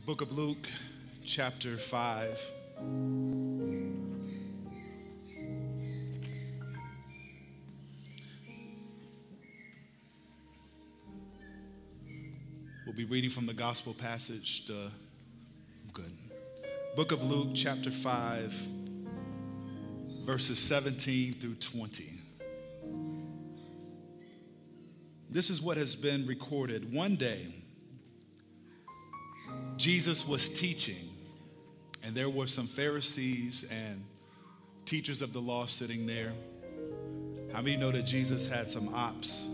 The book of Luke, chapter 5. We'll be reading from the gospel passage, the good. Book of Luke, chapter 5, verses 17 through 20. This is what has been recorded. One day, Jesus was teaching, and there were some Pharisees and teachers of the law sitting there. How many know that Jesus had some ops?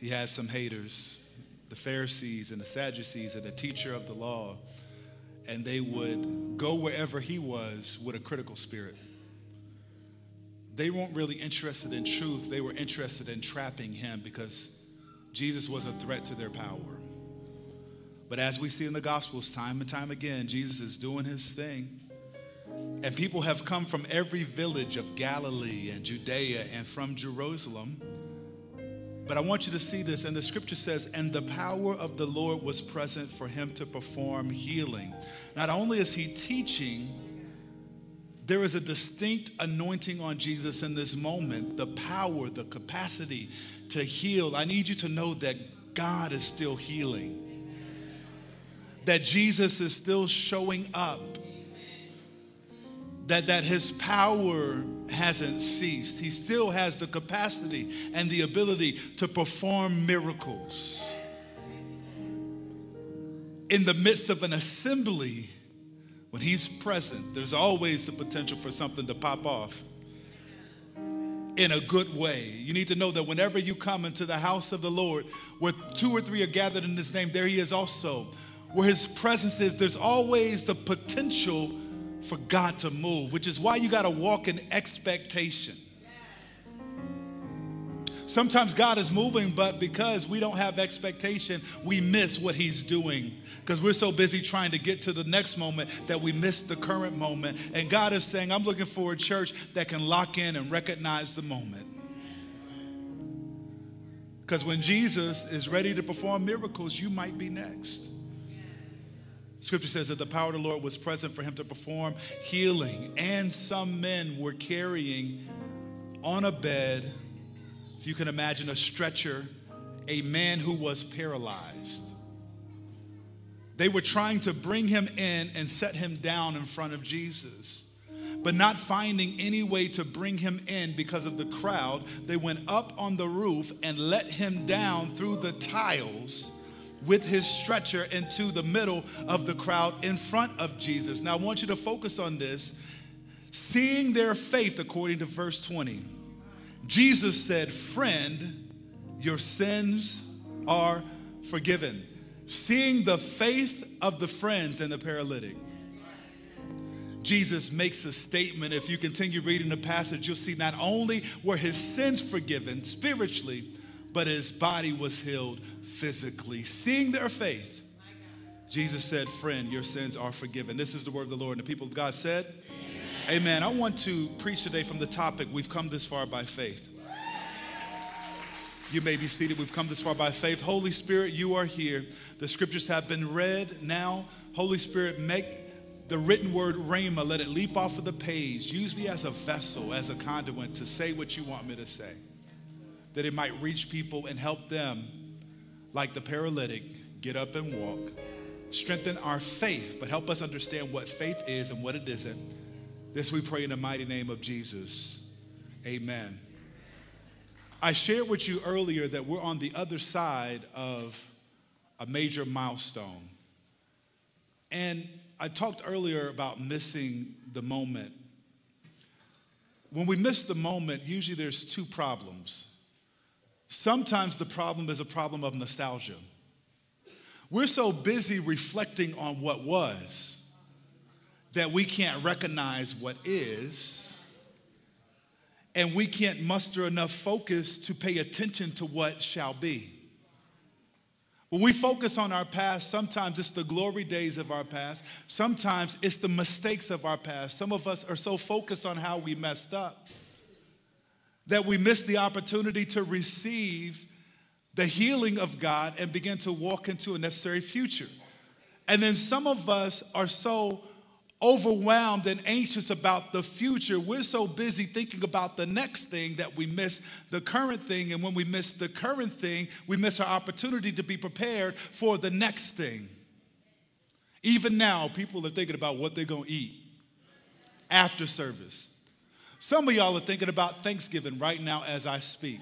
He had some haters, the Pharisees and the Sadducees and the teacher of the law, and they would go wherever he was with a critical spirit. They weren't really interested in truth, they were interested in trapping him because Jesus was a threat to their power. But as we see in the Gospels, time and time again, Jesus is doing his thing. And people have come from every village of Galilee and Judea and from Jerusalem. But I want you to see this, and the scripture says, and the power of the Lord was present for him to perform healing. Not only is he teaching, there is a distinct anointing on Jesus in this moment, the power, the capacity to heal. I need you to know that God is still healing that Jesus is still showing up, that, that his power hasn't ceased. He still has the capacity and the ability to perform miracles. In the midst of an assembly, when he's present, there's always the potential for something to pop off in a good way. You need to know that whenever you come into the house of the Lord, where two or three are gathered in his name, there he is also where his presence is, there's always the potential for God to move, which is why you got to walk in expectation. Sometimes God is moving, but because we don't have expectation, we miss what he's doing. Because we're so busy trying to get to the next moment that we miss the current moment. And God is saying, I'm looking for a church that can lock in and recognize the moment. Because when Jesus is ready to perform miracles, you might be next. Scripture says that the power of the Lord was present for him to perform healing, and some men were carrying on a bed, if you can imagine a stretcher, a man who was paralyzed. They were trying to bring him in and set him down in front of Jesus. But not finding any way to bring him in because of the crowd, they went up on the roof and let him down through the tiles with his stretcher into the middle of the crowd in front of Jesus. Now, I want you to focus on this. Seeing their faith, according to verse 20, Jesus said, Friend, your sins are forgiven. Seeing the faith of the friends and the paralytic. Jesus makes a statement. If you continue reading the passage, you'll see not only were his sins forgiven spiritually, but his body was healed physically. Seeing their faith, Jesus said, Friend, your sins are forgiven. This is the word of the Lord. And the people of God said, Amen. Amen. I want to preach today from the topic We've come this far by faith. You may be seated. We've come this far by faith. Holy Spirit, you are here. The scriptures have been read. Now, Holy Spirit, make the written word rhema, let it leap off of the page. Use me as a vessel, as a conduit to say what you want me to say that it might reach people and help them, like the paralytic, get up and walk. Strengthen our faith, but help us understand what faith is and what it isn't. This we pray in the mighty name of Jesus. Amen. I shared with you earlier that we're on the other side of a major milestone. And I talked earlier about missing the moment. When we miss the moment, usually there's two problems. Sometimes the problem is a problem of nostalgia. We're so busy reflecting on what was that we can't recognize what is, and we can't muster enough focus to pay attention to what shall be. When we focus on our past, sometimes it's the glory days of our past, sometimes it's the mistakes of our past. Some of us are so focused on how we messed up that we miss the opportunity to receive the healing of God and begin to walk into a necessary future. And then some of us are so overwhelmed and anxious about the future. We're so busy thinking about the next thing that we miss the current thing. And when we miss the current thing, we miss our opportunity to be prepared for the next thing. Even now, people are thinking about what they're going to eat after service. Some of y'all are thinking about Thanksgiving right now as I speak.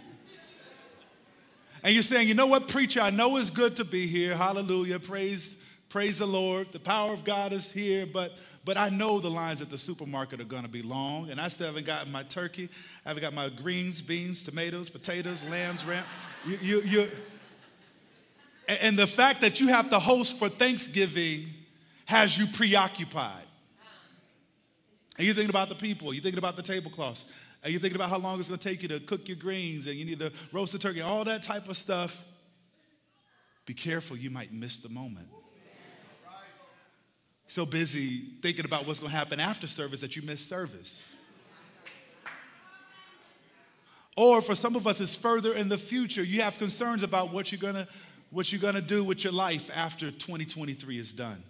And you're saying, you know what, preacher, I know it's good to be here. Hallelujah. Praise, praise the Lord. The power of God is here, but but I know the lines at the supermarket are gonna be long, and I still haven't gotten my turkey. I haven't got my greens, beans, tomatoes, potatoes, lambs, ram. You, you, you. And the fact that you have to host for Thanksgiving has you preoccupied. And you're thinking about the people, you're thinking about the tablecloths, and you're thinking about how long it's gonna take you to cook your greens, and you need to roast the turkey, all that type of stuff. Be careful, you might miss the moment. So busy thinking about what's gonna happen after service that you miss service. Or for some of us, it's further in the future. You have concerns about what you're gonna, what you're gonna do with your life after 2023 is done.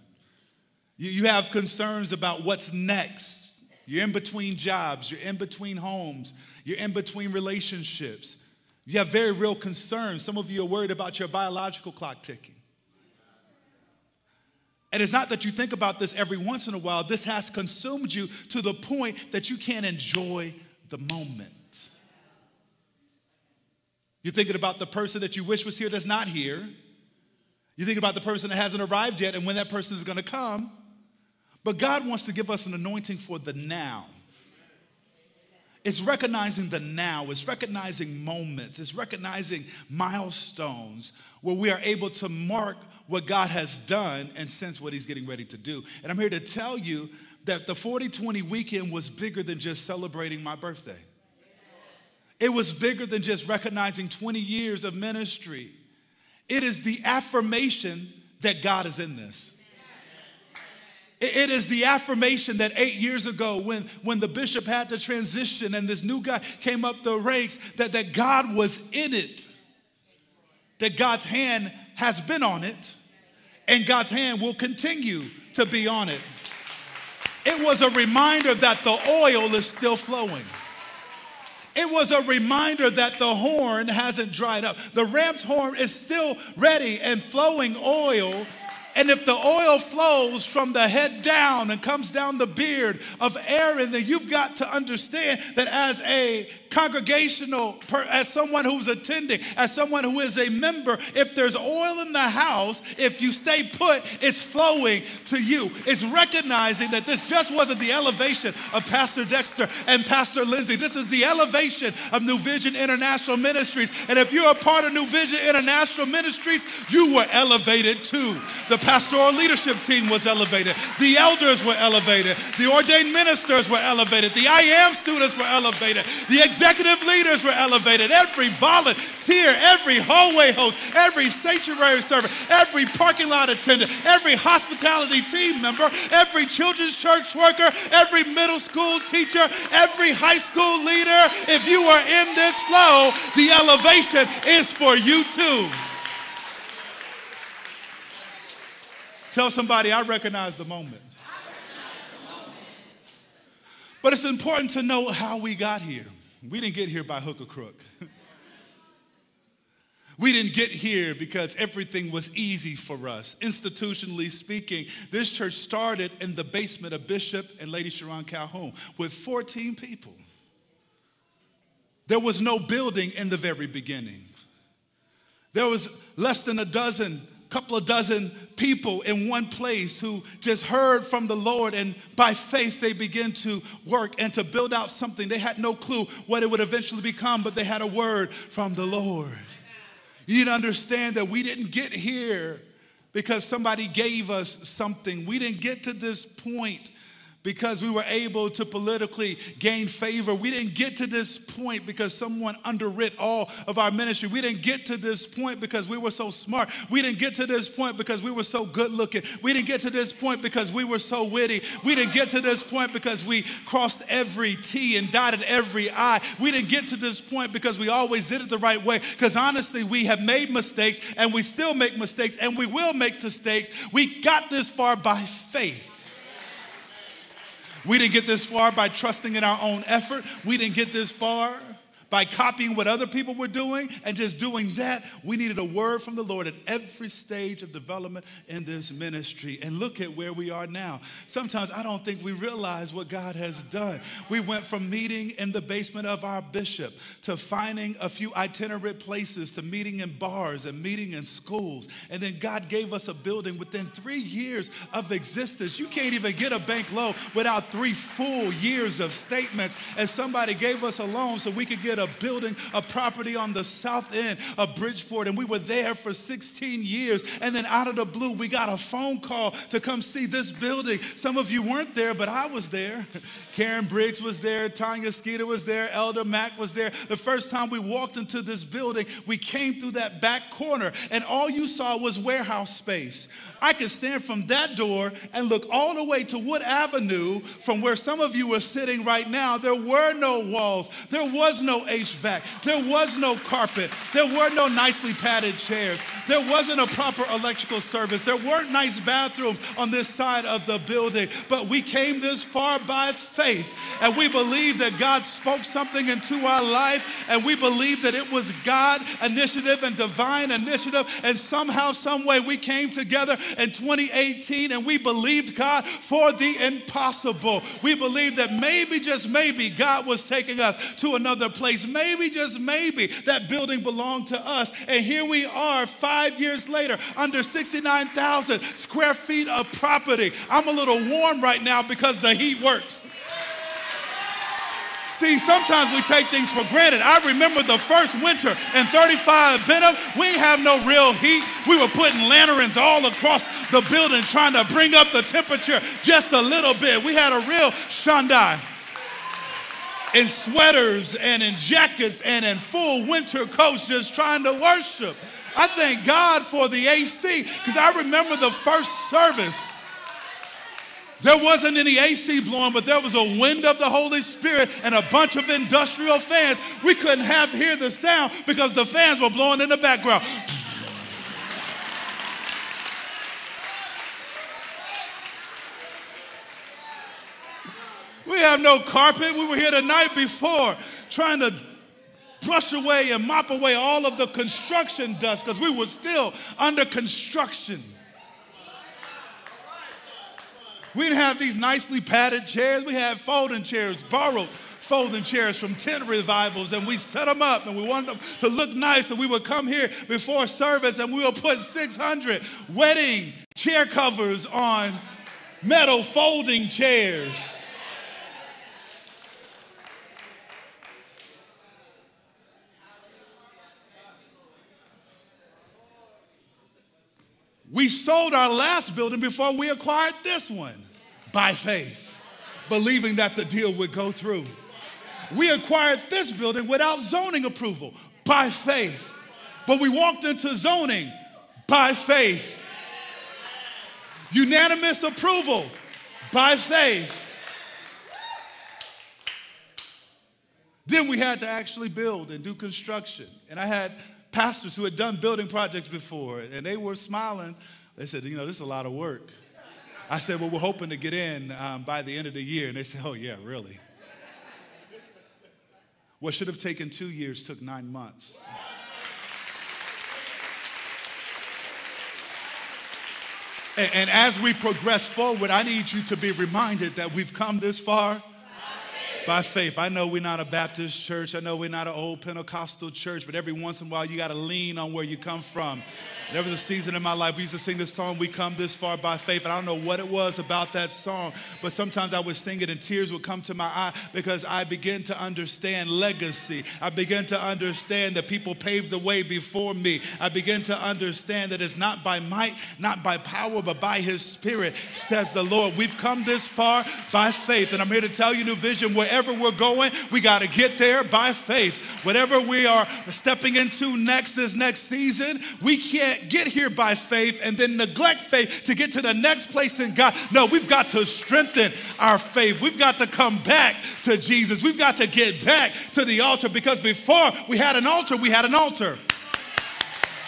You, you have concerns about what's next. You're in between jobs, you're in between homes, you're in between relationships. You have very real concerns. Some of you are worried about your biological clock ticking. And it's not that you think about this every once in a while, this has consumed you to the point that you can't enjoy the moment. You're thinking about the person that you wish was here that's not here. You think about the person that hasn't arrived yet and when that person is going to come. But God wants to give us an anointing for the now. It's recognizing the now, it's recognizing moments, it's recognizing milestones where we are able to mark what God has done and sense what He's getting ready to do. And I'm here to tell you that the 40 20 weekend was bigger than just celebrating my birthday. It was bigger than just recognizing 20 years of ministry. It is the affirmation that God is in this. It is the affirmation that eight years ago, when, when the bishop had to transition and this new guy came up the ranks, that, that God was in it, that God's hand has been on it, and God's hand will continue to be on it. It was a reminder that the oil is still flowing. It was a reminder that the horn hasn't dried up. The ram's horn is still ready and flowing oil and if the oil flows from the head down and comes down the beard of Aaron, then you've got to understand that as a congregational, as someone who's attending, as someone who is a member, if there's oil in the house, if you stay put, it's flowing to you. It's recognizing that this just wasn't the elevation of Pastor Dexter and Pastor Lindsay. This is the elevation of New Vision International Ministries. And if you're a part of New Vision International Ministries, you were elevated too. The pastoral leadership team was elevated. The elders were elevated. The ordained ministers were elevated. The I am students were elevated. The leaders were elevated. Every volunteer, every hallway host, every sanctuary server, every parking lot attendant, every hospitality team member, every children's church worker, every middle school teacher, every high school leader. If you are in this flow, the elevation is for you too. Tell somebody, I recognize the moment. But it's important to know how we got here. We didn't get here by hook or crook. we didn't get here because everything was easy for us. Institutionally speaking, this church started in the basement of Bishop and Lady Sharon Calhoun with 14 people. There was no building in the very beginning. There was less than a dozen couple of dozen people in one place who just heard from the Lord, and by faith they began to work and to build out something. They had no clue what it would eventually become, but they had a word from the Lord. You need to understand that we didn't get here because somebody gave us something. We didn't get to this point because we were able to politically gain favor. We didn't get to this point because someone underwrit all of our ministry. We didn't get to this point because we were so smart. We didn't get to this point because we were so good looking. We didn't get to this point because we were so witty. We didn't get to this point because we crossed every T and dotted every I. We didn't get to this point because we always did it the right way. Because honestly, we have made mistakes and we still make mistakes and we will make mistakes. We got this far by faith. We didn't get this far by trusting in our own effort. We didn't get this far by copying what other people were doing and just doing that. We needed a word from the Lord at every stage of development in this ministry. And look at where we are now. Sometimes I don't think we realize what God has done. We went from meeting in the basement of our bishop to finding a few itinerant places to meeting in bars and meeting in schools. And then God gave us a building within three years of existence. You can't even get a bank loan without three full years of statements. And somebody gave us a loan so we could get a building, a property on the south end of Bridgeport, and we were there for 16 years. And then out of the blue, we got a phone call to come see this building. Some of you weren't there, but I was there. Karen Briggs was there, Tanya Skeeter was there, Elder Mack was there. The first time we walked into this building, we came through that back corner, and all you saw was warehouse space. I could stand from that door and look all the way to Wood Avenue from where some of you are sitting right now. There were no walls, there was no HVAC, there was no carpet, there were no nicely padded chairs, there wasn't a proper electrical service, there weren't nice bathrooms on this side of the building. But we came this far by faith, and we believe that God spoke something into our life, and we believe that it was God initiative and divine initiative, and somehow, some way, we came together in 2018 and we believed God for the impossible. We believed that maybe, just maybe, God was taking us to another place. Maybe, just maybe, that building belonged to us. And here we are five years later, under 69,000 square feet of property. I'm a little warm right now because the heat works. See, sometimes we take things for granted. I remember the first winter in 35 Benham, we have no real heat. We were putting lanterns all across the building trying to bring up the temperature just a little bit. We had a real Shandai in sweaters and in jackets and in full winter coats just trying to worship. I thank God for the AC because I remember the first service there wasn't any AC blowing, but there was a wind of the Holy Spirit and a bunch of industrial fans. We couldn't have hear the sound because the fans were blowing in the background. We have no carpet. We were here the night before trying to brush away and mop away all of the construction dust because we were still under construction. We didn't have these nicely padded chairs. We had folding chairs, borrowed folding chairs from tent revivals, and we set them up and we wanted them to look nice. And we would come here before service and we would put 600 wedding chair covers on metal folding chairs. We sold our last building before we acquired this one by faith, believing that the deal would go through. We acquired this building without zoning approval by faith, but we walked into zoning by faith. Unanimous approval by faith. Then we had to actually build and do construction. And I had pastors who had done building projects before, and they were smiling. They said, You know, this is a lot of work. I said, Well, we're hoping to get in um, by the end of the year. And they said, Oh, yeah, really? What should have taken two years took nine months. And, and as we progress forward, I need you to be reminded that we've come this far By faith. I know we're not a Baptist church. I know we're not an old Pentecostal church, but every once in a while you got to lean on where you come from. There was a season in my life we used to sing this song, We Come This Far by Faith. And I don't know what it was about that song, but sometimes I would sing it and tears would come to my eye because I began to understand legacy. I began to understand that people paved the way before me. I began to understand that it's not by might, not by power, but by his spirit, says the Lord. We've come this far by faith. And I'm here to tell you, New Vision, wherever we're going, we got to get there by faith. Whatever we are stepping into next, this next season, we can't get here by faith and then neglect faith to get to the next place in God. No, we've got to strengthen our faith. We've got to come back to Jesus. We've got to get back to the altar because before we had an altar, we had an altar.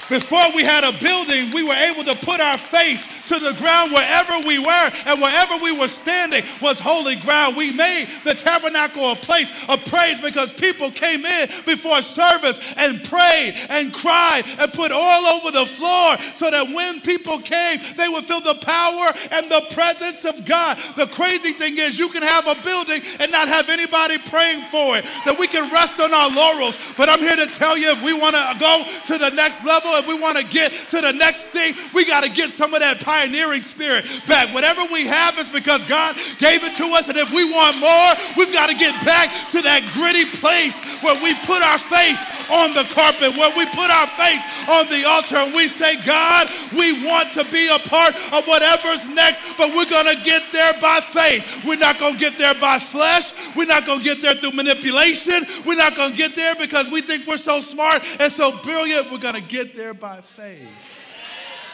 Before we had a building, we were able to put our faith to the ground wherever we were and wherever we were standing was holy ground. We made the tabernacle a place of praise because people came in before service and prayed and cried and put oil over the floor so that when people came, they would feel the power and the presence of God. The crazy thing is, you can have a building and not have anybody praying for it, that we can rest on our laurels. But I'm here to tell you if we want to go to the next level, if we want to get to the next thing, we got to get some of that power pioneering spirit back. Whatever we have is because God gave it to us. And if we want more, we've got to get back to that gritty place where we put our face on the carpet, where we put our face on the altar and we say, God, we want to be a part of whatever's next, but we're going to get there by faith. We're not going to get there by flesh. We're not going to get there through manipulation. We're not going to get there because we think we're so smart and so brilliant. We're going to get there by faith.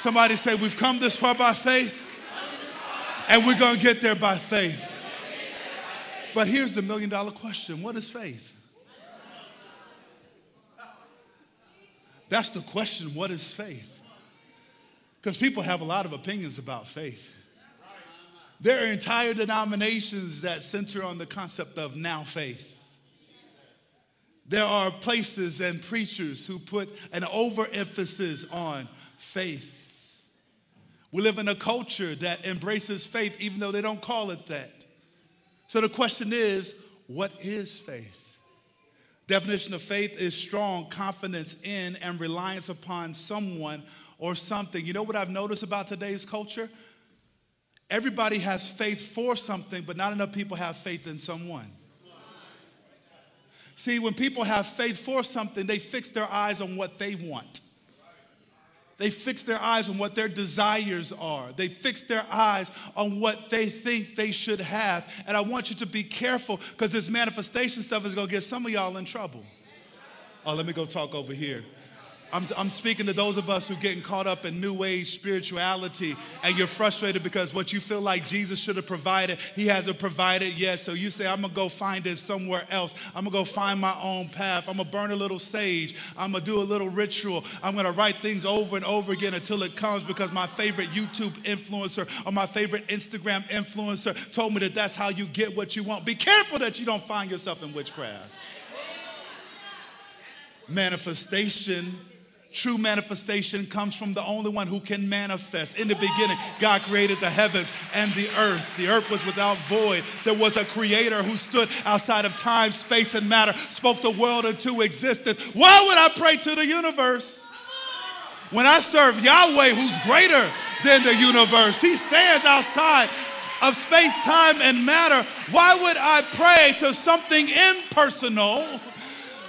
Somebody say, We've come this far by faith, and we're going to get there by faith. But here's the million dollar question What is faith? That's the question. What is faith? Because people have a lot of opinions about faith. There are entire denominations that center on the concept of now faith. There are places and preachers who put an overemphasis on faith. We live in a culture that embraces faith even though they don't call it that. So the question is, what is faith? Definition of faith is strong confidence in and reliance upon someone or something. You know what I've noticed about today's culture? Everybody has faith for something, but not enough people have faith in someone. See, when people have faith for something, they fix their eyes on what they want. They fix their eyes on what their desires are. They fix their eyes on what they think they should have. And I want you to be careful because this manifestation stuff is going to get some of y'all in trouble. Oh, let me go talk over here. I'm, I'm speaking to those of us who are getting caught up in new age spirituality and you're frustrated because what you feel like Jesus should have provided, he hasn't provided yet. So you say, I'm gonna go find it somewhere else. I'm gonna go find my own path. I'm gonna burn a little sage. I'm gonna do a little ritual. I'm gonna write things over and over again until it comes because my favorite YouTube influencer or my favorite Instagram influencer told me that that's how you get what you want. Be careful that you don't find yourself in witchcraft. Manifestation True manifestation comes from the only one who can manifest. In the beginning, God created the heavens and the earth. The earth was without void. There was a creator who stood outside of time, space, and matter, spoke the world into existence. Why would I pray to the universe? When I serve Yahweh, who's greater than the universe, He stands outside of space, time, and matter. Why would I pray to something impersonal?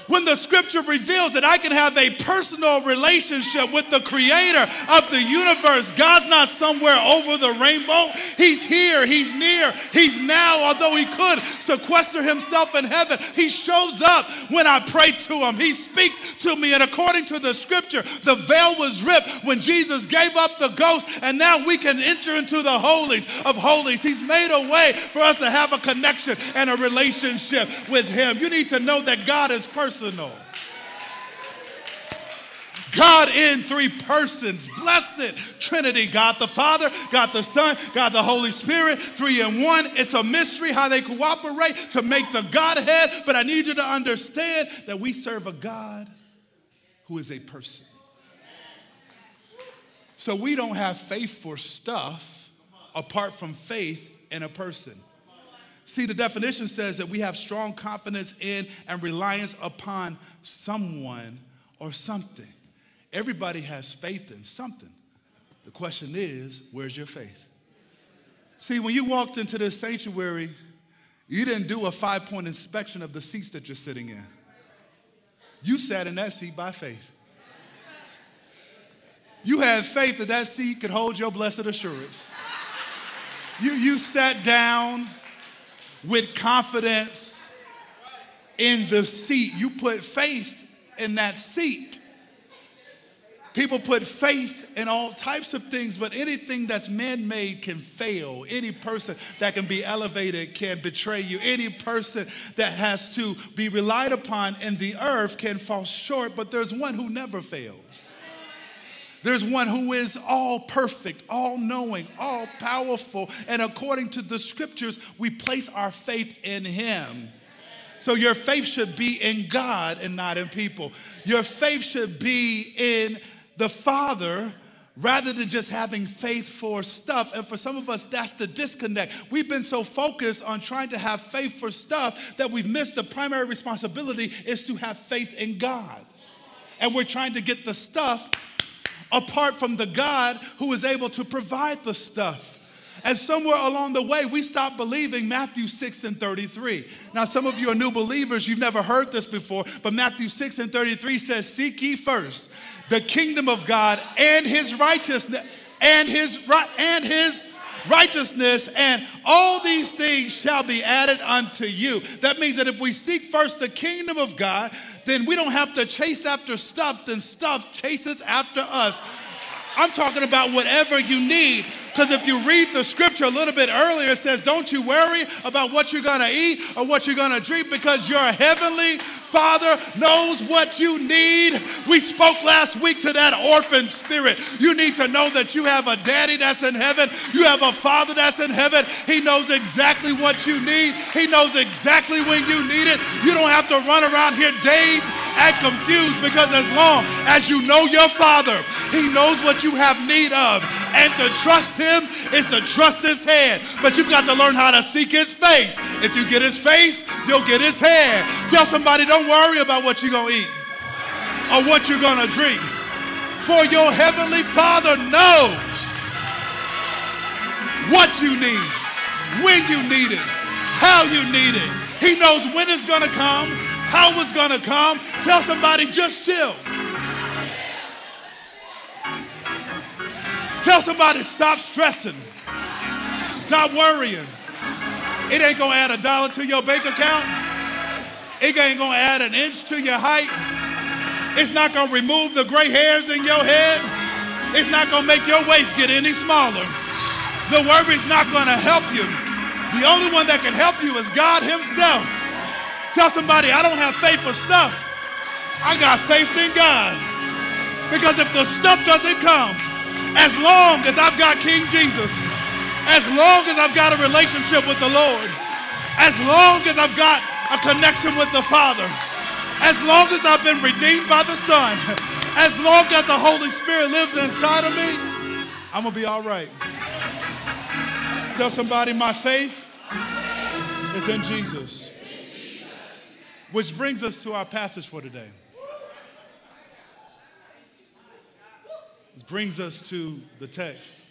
When the scripture reveals that I can have a personal relationship with the creator of the universe. God's not somewhere over the rainbow. He's here, he's near, he's now. Although he could sequester himself in heaven, he shows up when I pray to him. He speaks to me. And according to the scripture, the veil was ripped when Jesus gave up the ghost, and now we can enter into the holies of holies. He's made a way for us to have a connection and a relationship with him. You need to know that God is personal God in three persons, blessed Trinity, God the Father, God the Son, God the Holy Spirit, three in one. It's a mystery how they cooperate to make the Godhead, but I need you to understand that we serve a God who is a person. So we don't have faith for stuff apart from faith in a person. See, the definition says that we have strong confidence in and reliance upon someone or something. Everybody has faith in something. The question is, where's your faith? See, when you walked into this sanctuary, you didn't do a five point inspection of the seats that you're sitting in. You sat in that seat by faith. You had faith that that seat could hold your blessed assurance. You, you sat down with confidence in the seat. You put faith in that seat. People put faith in all types of things, but anything that's man made can fail. Any person that can be elevated can betray you. Any person that has to be relied upon in the earth can fall short, but there's one who never fails. There's one who is all perfect, all knowing, all powerful, and according to the scriptures, we place our faith in him. So your faith should be in God and not in people. Your faith should be in the Father rather than just having faith for stuff. And for some of us, that's the disconnect. We've been so focused on trying to have faith for stuff that we've missed the primary responsibility is to have faith in God. And we're trying to get the stuff apart from the God who is able to provide the stuff. And somewhere along the way, we stop believing Matthew 6 and 33. Now, some of you are new believers, you've never heard this before, but Matthew 6 and 33 says, Seek ye first the kingdom of God and his righteousness and his right and his righteousness and all these things shall be added unto you. That means that if we seek first the kingdom of God, then we don't have to chase after stuff, then stuff chases after us. I'm talking about whatever you need. Because if you read the scripture a little bit earlier, it says, Don't you worry about what you're going to eat or what you're going to drink because your heavenly Father knows what you need. We spoke last week to that orphan spirit. You need to know that you have a daddy that's in heaven, you have a father that's in heaven. He knows exactly what you need, He knows exactly when you need it. You don't have to run around here dazed and confused because as long as you know your Father, He knows what you have need of. And to trust Him is to trust His hand. But you've got to learn how to seek His face. If you get His face, you'll get His hand. Tell somebody, don't worry about what you're going to eat or what you're going to drink. For your heavenly Father knows what you need, when you need it, how you need it. He knows when it's going to come, how it's going to come. Tell somebody, just chill. Tell somebody, stop stressing. Stop worrying. It ain't going to add a dollar to your bank account. It ain't gonna add an inch to your height. It's not gonna remove the gray hairs in your head. It's not gonna make your waist get any smaller. The worry's not gonna help you. The only one that can help you is God Himself. Tell somebody, I don't have faith for stuff. I got faith in God. Because if the stuff doesn't come, as long as I've got King Jesus, as long as I've got a relationship with the Lord, as long as I've got a connection with the Father. As long as I've been redeemed by the Son, as long as the Holy Spirit lives inside of me, I'm going to be all right. Tell somebody my faith is in Jesus. Which brings us to our passage for today. This brings us to the text.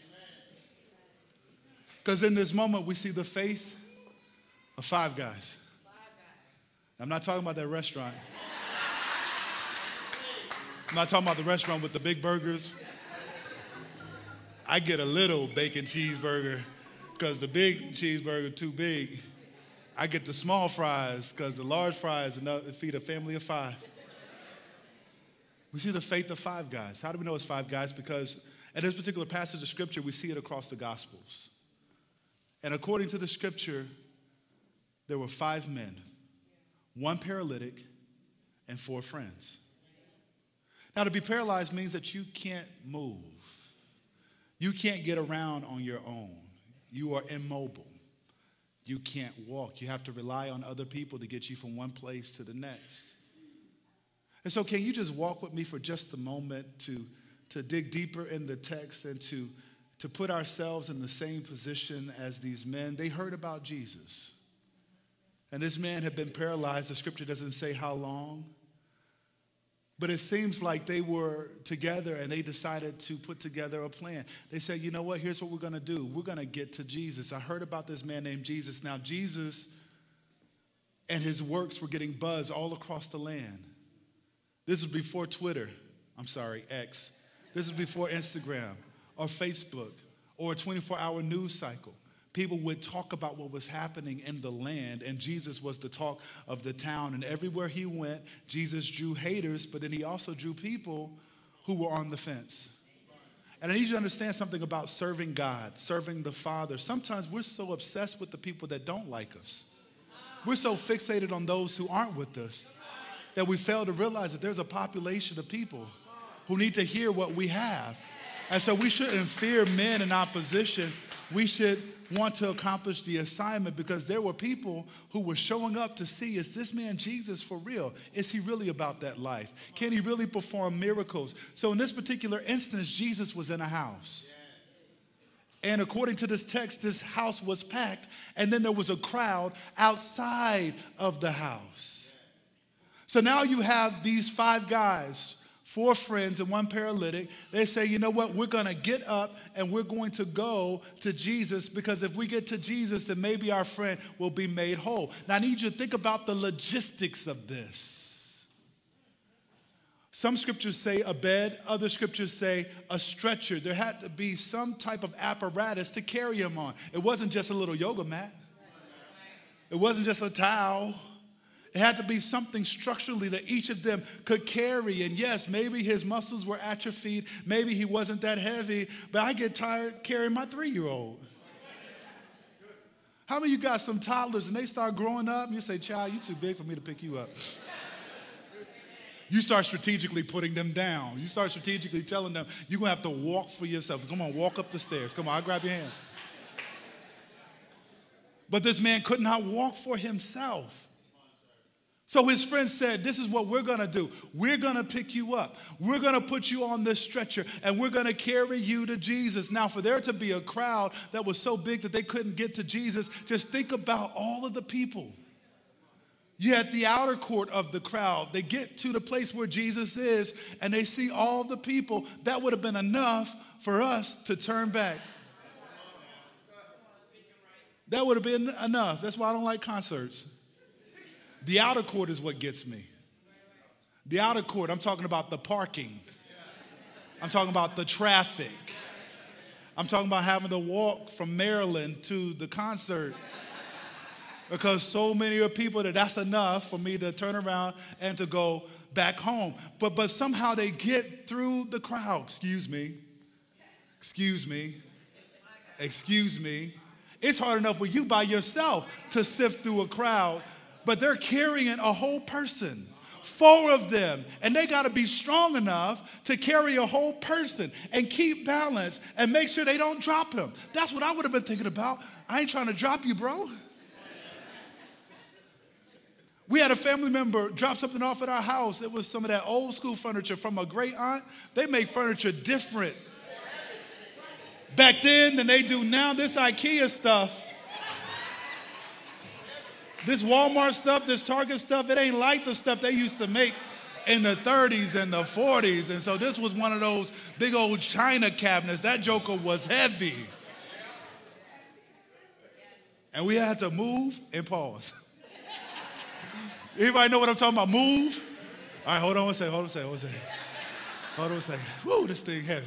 Because in this moment, we see the faith of five guys. I'm not talking about that restaurant. I'm not talking about the restaurant with the big burgers. I get a little bacon cheeseburger because the big cheeseburger too big. I get the small fries because the large fries enough to feed a family of five. We see the faith of five guys. How do we know it's five guys? Because in this particular passage of scripture, we see it across the gospels. And according to the scripture, there were five men one paralytic, and four friends. Now, to be paralyzed means that you can't move. You can't get around on your own. You are immobile. You can't walk. You have to rely on other people to get you from one place to the next. And so, can you just walk with me for just a moment to, to dig deeper in the text and to, to put ourselves in the same position as these men? They heard about Jesus. And this man had been paralyzed. The scripture doesn't say how long. But it seems like they were together and they decided to put together a plan. They said, you know what? Here's what we're going to do. We're going to get to Jesus. I heard about this man named Jesus. Now, Jesus and his works were getting buzz all across the land. This is before Twitter. I'm sorry, X. This is before Instagram or Facebook or a 24 hour news cycle people would talk about what was happening in the land, and Jesus was the talk of the town. And everywhere he went, Jesus drew haters, but then he also drew people who were on the fence. And I need you to understand something about serving God, serving the Father. Sometimes we're so obsessed with the people that don't like us. We're so fixated on those who aren't with us that we fail to realize that there's a population of people who need to hear what we have. And so we shouldn't fear men in opposition. We should want to accomplish the assignment because there were people who were showing up to see is this man Jesus for real? Is he really about that life? Can he really perform miracles? So, in this particular instance, Jesus was in a house. And according to this text, this house was packed, and then there was a crowd outside of the house. So now you have these five guys four friends and one paralytic. They say, you know what? We're going to get up and we're going to go to Jesus because if we get to Jesus, then maybe our friend will be made whole. Now, I need you to think about the logistics of this. Some scriptures say a bed, other scriptures say a stretcher. There had to be some type of apparatus to carry him on. It wasn't just a little yoga mat, it wasn't just a towel. It had to be something structurally that each of them could carry. And yes, maybe his muscles were atrophied. Maybe he wasn't that heavy, but I get tired carrying my three year old. How many of you got some toddlers and they start growing up and you say, Child, you're too big for me to pick you up? You start strategically putting them down. You start strategically telling them, you're going to have to walk for yourself. Come on, walk up the stairs. Come on, I'll grab your hand. But this man could not walk for himself. So his friends said, This is what we're gonna do. We're gonna pick you up. We're gonna put you on this stretcher and we're gonna carry you to Jesus. Now, for there to be a crowd that was so big that they couldn't get to Jesus, just think about all of the people. You had the outer court of the crowd. They get to the place where Jesus is and they see all the people. That would have been enough for us to turn back. That would have been enough. That's why I don't like concerts. The outer court is what gets me. The outer court, I'm talking about the parking. I'm talking about the traffic. I'm talking about having to walk from Maryland to the concert because so many are people that that's enough for me to turn around and to go back home. But but somehow they get through the crowd. Excuse me. Excuse me. Excuse me. It's hard enough with you by yourself to sift through a crowd but they're carrying a whole person four of them, and they got to be strong enough to carry a whole person and keep balance and make sure they don't drop him. That's what I would have been thinking about. I ain't trying to drop you, bro. We had a family member drop something off at our house. It was some of that old school furniture from a great aunt. They make furniture different back then than they do now. This IKEA stuff this Walmart stuff, this Target stuff, it ain't like the stuff they used to make in the 30s and the 40s. And so this was one of those big old China cabinets. That joker was heavy. And we had to move and pause. Anybody know what I'm talking about? Move. All right, hold on a second, hold on a second, hold on a second. Hold on a second. Whoa, this thing heavy.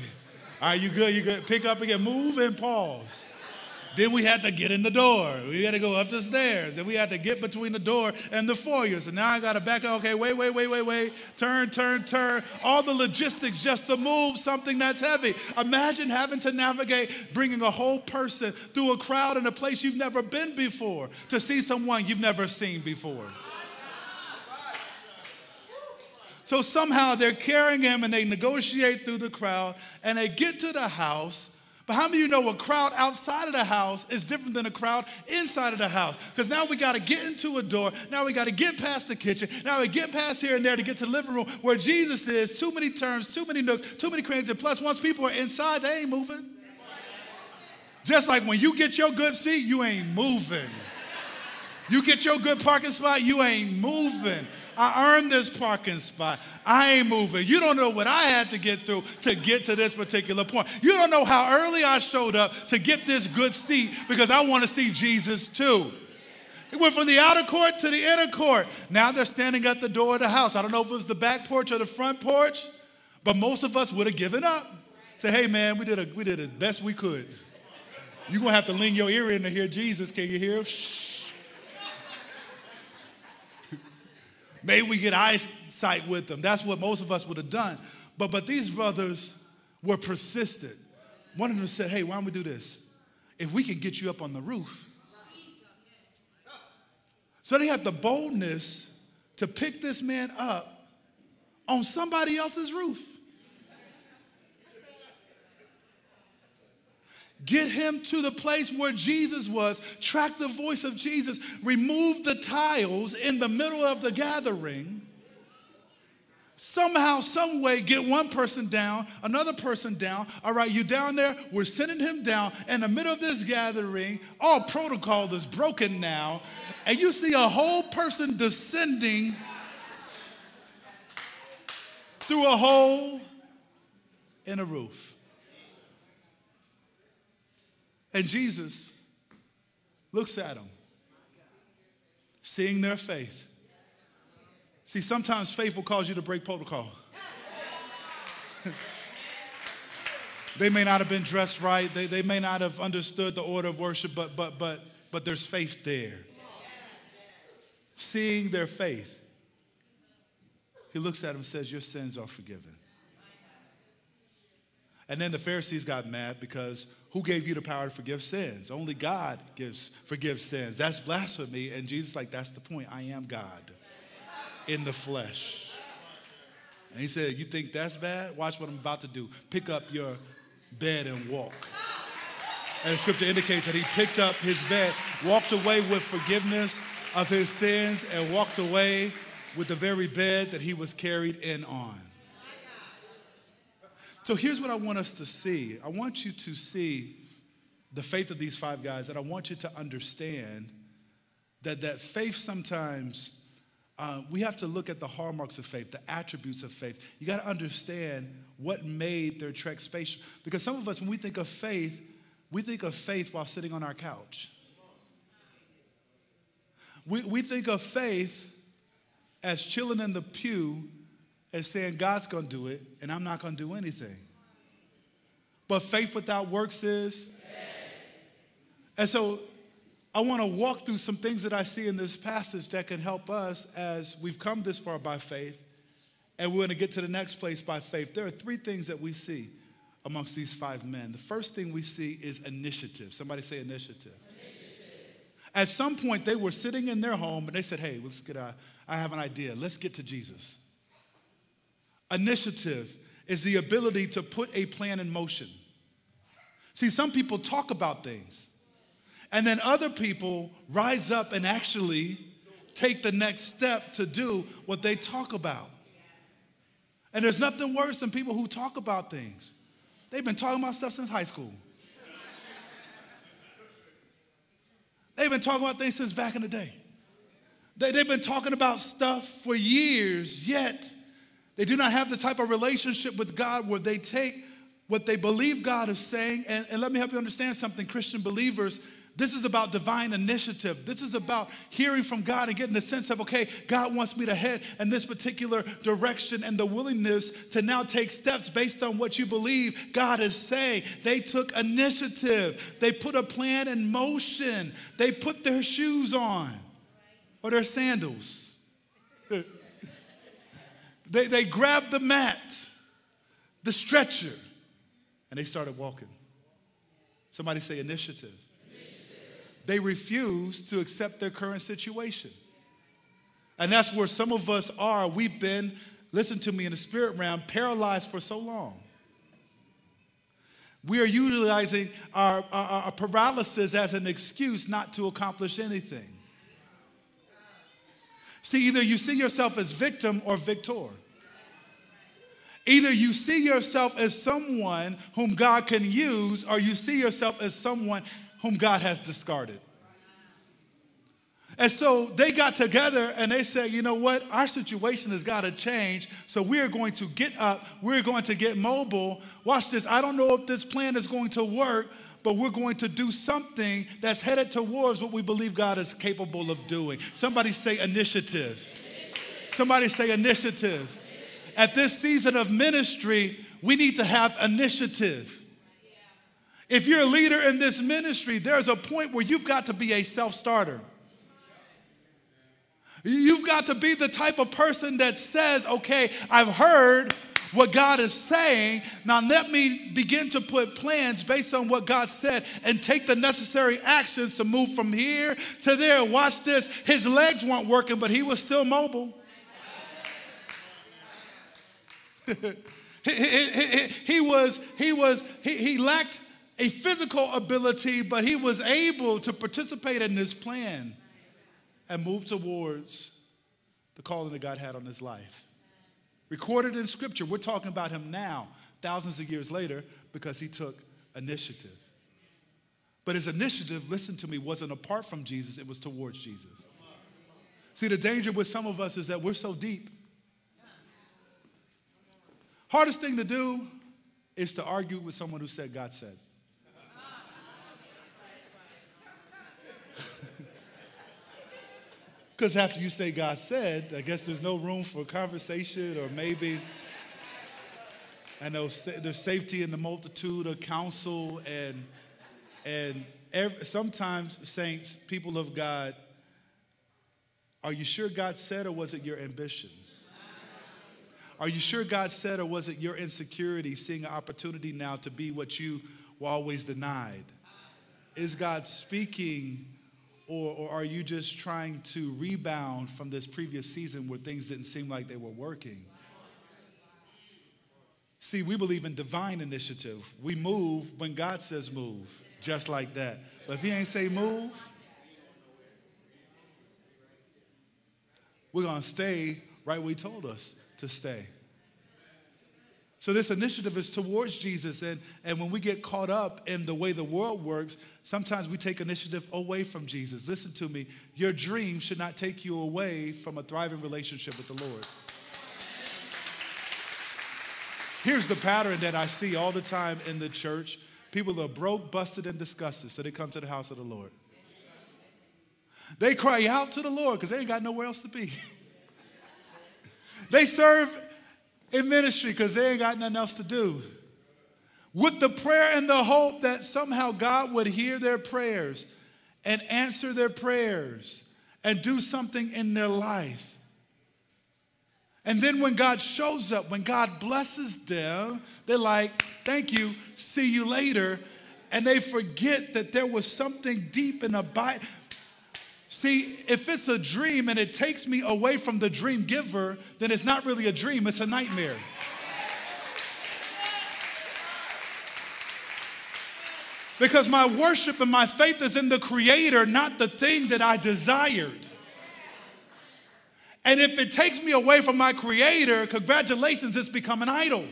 All right, you good, you good. Pick up again, move and pause. Then we had to get in the door. We had to go up the stairs. Then we had to get between the door and the foyer. So now I got to back up. Okay, wait, wait, wait, wait, wait. Turn, turn, turn. All the logistics just to move something that's heavy. Imagine having to navigate bringing a whole person through a crowd in a place you've never been before to see someone you've never seen before. So somehow they're carrying him and they negotiate through the crowd and they get to the house but how many of you know a crowd outside of the house is different than a crowd inside of the house? Because now we got to get into a door. Now we got to get past the kitchen. Now we get past here and there to get to the living room where Jesus is. Too many turns, too many nooks, too many crannies. And plus, once people are inside, they ain't moving. Just like when you get your good seat, you ain't moving. You get your good parking spot, you ain't moving. I earned this parking spot. I ain't moving. You don't know what I had to get through to get to this particular point. You don't know how early I showed up to get this good seat because I want to see Jesus too. It went from the outer court to the inner court. Now they're standing at the door of the house. I don't know if it was the back porch or the front porch, but most of us would have given up. Say, hey man, we did, a, we did the best we could. You're gonna have to lean your ear in to hear Jesus. Can you hear him? Shh. Maybe we get eyesight with them. That's what most of us would have done. But, but these brothers were persistent. One of them said, Hey, why don't we do this? If we could get you up on the roof. So they have the boldness to pick this man up on somebody else's roof. Get him to the place where Jesus was. Track the voice of Jesus. Remove the tiles in the middle of the gathering. Somehow, some way, get one person down, another person down. All right, you down there. We're sending him down. In the middle of this gathering, all protocol is broken now, and you see a whole person descending through a hole in a roof. And Jesus looks at them, seeing their faith. See, sometimes faith will cause you to break protocol. they may not have been dressed right, they, they may not have understood the order of worship, but, but, but, but there's faith there. Seeing their faith, he looks at them and says, Your sins are forgiven. And then the Pharisees got mad because who gave you the power to forgive sins? Only God gives forgives sins. That's blasphemy. And Jesus like, that's the point. I am God in the flesh. And he said, You think that's bad? Watch what I'm about to do. Pick up your bed and walk. And the scripture indicates that he picked up his bed, walked away with forgiveness of his sins, and walked away with the very bed that he was carried in on. So here's what I want us to see I want you to see the faith of these five guys, and I want you to understand that, that faith sometimes. Uh, we have to look at the hallmarks of faith, the attributes of faith. You got to understand what made their trek special. Because some of us, when we think of faith, we think of faith while sitting on our couch. We, we think of faith as chilling in the pew as saying, God's going to do it, and I'm not going to do anything. But faith without works is. And so I want to walk through some things that I see in this passage that can help us as we've come this far by faith, and we're going to get to the next place by faith. There are three things that we see amongst these five men. The first thing we see is initiative. Somebody say initiative. initiative. At some point, they were sitting in their home and they said, Hey, let's get a, I have an idea. Let's get to Jesus. Initiative is the ability to put a plan in motion. See, some people talk about things, and then other people rise up and actually take the next step to do what they talk about. And there's nothing worse than people who talk about things. They've been talking about stuff since high school. They've been talking about things since back in the day. They, have been talking about stuff for years, yet they do not have the type of relationship with God where they take what they believe God is saying. And, and let me help you understand something, Christian believers. This is about divine initiative. This is about hearing from God and getting the sense of, okay, God wants me to head in this particular direction and the willingness to now take steps based on what you believe God is saying. They took initiative, they put a plan in motion, they put their shoes on or their sandals. They, they grabbed the mat, the stretcher, and they started walking. Somebody say initiative. initiative. They refused to accept their current situation. And that's where some of us are. We've been, listen to me, in the spirit realm, paralyzed for so long. We are utilizing our, our, our paralysis as an excuse not to accomplish anything. See, either you see yourself as victim or victor. Either you see yourself as someone whom God can use, or you see yourself as someone whom God has discarded. And so they got together and they said, you know what? Our situation has got to change. So we are going to get up. We're going to get mobile. Watch this. I don't know if this plan is going to work, but we're going to do something that's headed towards what we believe God is capable of doing. Somebody say initiative. Somebody say initiative. At this season of ministry, we need to have initiative. If you're a leader in this ministry, there's a point where you've got to be a self starter. You've got to be the type of person that says, okay, I've heard what God is saying. Now let me begin to put plans based on what God said and take the necessary actions to move from here to there. Watch this. His legs weren't working, but he was still mobile. he, he, he, was, he was, he, he lacked a physical ability, but he was able to participate in this plan and move towards the calling that God had on his life. Recorded in scripture, we're talking about him now, thousands of years later, because he took initiative. But his initiative, listen to me, wasn't apart from Jesus, it was towards Jesus. See, the danger with some of us is that we're so deep. Hardest thing to do is to argue with someone who said, God said. Because after you say God said, I guess there's no room for conversation or maybe. I know there's safety in the multitude of counsel and and every, sometimes saints, people of God, are you sure God said or was it your ambition? Are you sure God said or was it your insecurity seeing an opportunity now to be what you were always denied? Is God speaking or, or are you just trying to rebound from this previous season where things didn't seem like they were working? See, we believe in divine initiative. We move when God says move, just like that. But if He ain't say move, we're going to stay right where He told us to stay. So, this initiative is towards Jesus. And, and when we get caught up in the way the world works, sometimes we take initiative away from Jesus. Listen to me your dream should not take you away from a thriving relationship with the Lord. Here's the pattern that I see all the time in the church people are broke, busted, and disgusted, so they come to the house of the Lord. They cry out to the Lord because they ain't got nowhere else to be. they serve in ministry because they ain't got nothing else to do. With the prayer and the hope that somehow God would hear their prayers and answer their prayers and do something in their life. And then when God shows up, when God blesses them, they're like, thank you, see you later. And they forget that there was something deep and abide. See, if it's a dream and it takes me away from the dream giver, then it's not really a dream, it's a nightmare. Because my worship and my faith is in the Creator, not the thing that I desired. And if it takes me away from my Creator, congratulations, it's become an idol.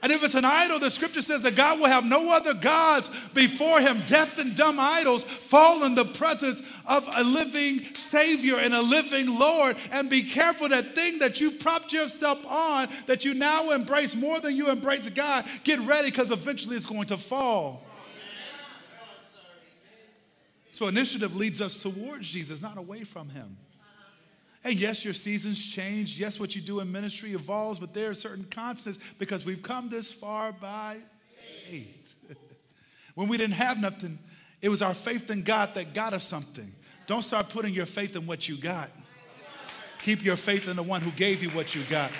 And if it's an idol, the scripture says that God will have no other gods before him. Deaf and dumb idols fall in the presence of a living Savior and a living Lord. And be careful that thing that you propped yourself on, that you now embrace more than you embrace God, get ready because eventually it's going to fall. So initiative leads us towards Jesus, not away from him. And yes, your seasons change. Yes, what you do in ministry evolves, but there are certain constants because we've come this far by faith. when we didn't have nothing, it was our faith in God that got us something. Don't start putting your faith in what you got. Keep your faith in the one who gave you what you got.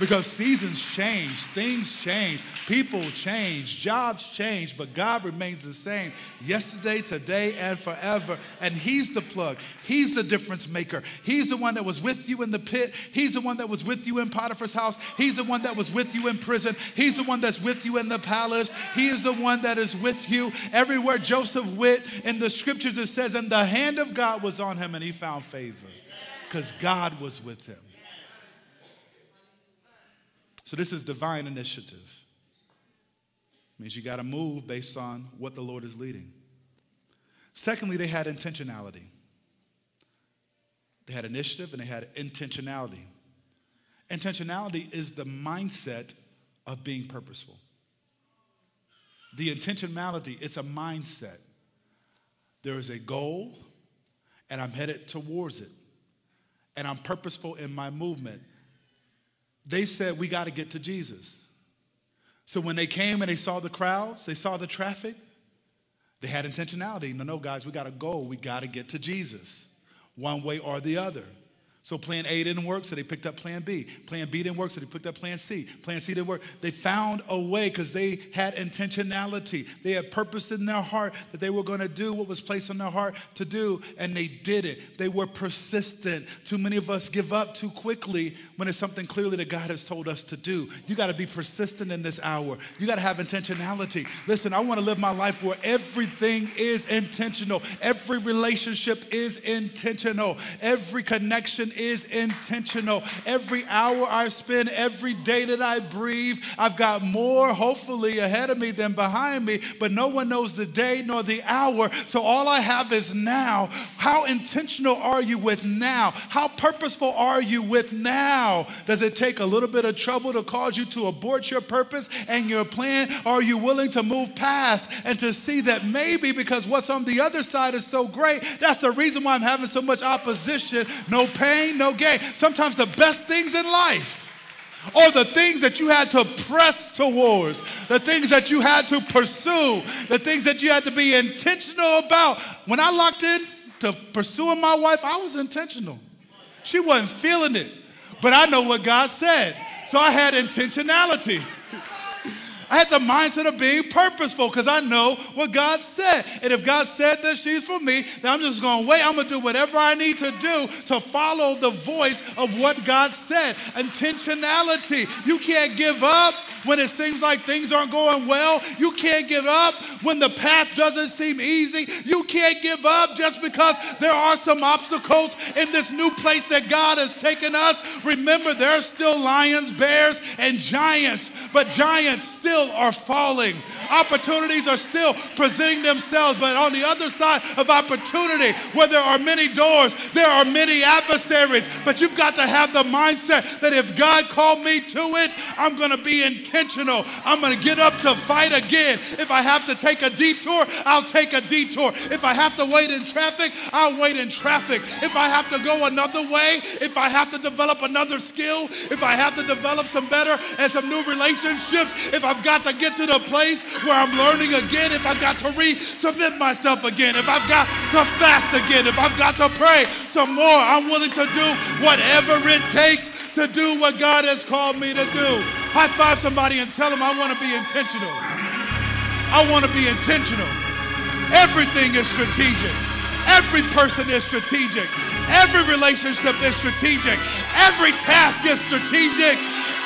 Because seasons change, things change, people change, jobs change, but God remains the same yesterday, today, and forever. And He's the plug, He's the difference maker. He's the one that was with you in the pit, He's the one that was with you in Potiphar's house, He's the one that was with you in prison, He's the one that's with you in the palace, He is the one that is with you everywhere Joseph went. In the scriptures, it says, And the hand of God was on him, and he found favor because God was with him. So this is divine initiative. It means you got to move based on what the Lord is leading. Secondly, they had intentionality. they had initiative, and they had intentionality. Intentionality is the mindset of being purposeful. The intentionality, it's a mindset. There is a goal, and I'm headed towards it. And I'm purposeful in my movement. They said, We got to get to Jesus. So when they came and they saw the crowds, they saw the traffic, they had intentionality. No, no, guys, we got to go. We got to get to Jesus, one way or the other. So plan A didn't work, so they picked up plan B. Plan B didn't work, so they picked up plan C. Plan C didn't work. They found a way because they had intentionality. They had purpose in their heart that they were going to do what was placed on their heart to do, and they did it. They were persistent. Too many of us give up too quickly when it's something clearly that God has told us to do. You got to be persistent in this hour. You got to have intentionality. Listen, I want to live my life where everything is intentional. Every relationship is intentional. Every connection is intentional. Every hour I spend, every day that I breathe, I've got more hopefully ahead of me than behind me, but no one knows the day nor the hour. So all I have is now. How intentional are you with now? How purposeful are you with now? Does it take a little bit of trouble to cause you to abort your purpose and your plan? Are you willing to move past and to see that maybe because what's on the other side is so great, that's the reason why I'm having so much opposition? No pain no gain. Sometimes the best things in life or the things that you had to press towards, the things that you had to pursue, the things that you had to be intentional about. When I locked in to pursuing my wife, I was intentional. She wasn't feeling it, but I know what God said. So I had intentionality. I had the mindset of being purposeful because I know what God said. And if God said that she's for me, then I'm just going to wait. I'm going to do whatever I need to do to follow the voice of what God said. Intentionality. You can't give up when it seems like things aren't going well. You can't give up when the path doesn't seem easy. You can't give up just because there are some obstacles in this new place that God has taken us. Remember, there are still lions, bears, and giants, but giants still are falling. Opportunities are still presenting themselves, but on the other side of opportunity, where there are many doors, there are many adversaries. But you've got to have the mindset that if God called me to it, I'm going to be intentional. I'm going to get up to fight again. If I have to take a detour, I'll take a detour. If I have to wait in traffic, I'll wait in traffic. If I have to go another way, if I have to develop another skill, if I have to develop some better and some new relationships, if I've got to get to the place where I'm learning again, if I've got to resubmit myself again, if I've got to fast again, if I've got to pray some more, I'm willing to do whatever it takes to do what God has called me to do. High five somebody and tell them I want to be intentional. I want to be intentional. Everything is strategic. Every person is strategic. Every relationship is strategic. Every task is strategic.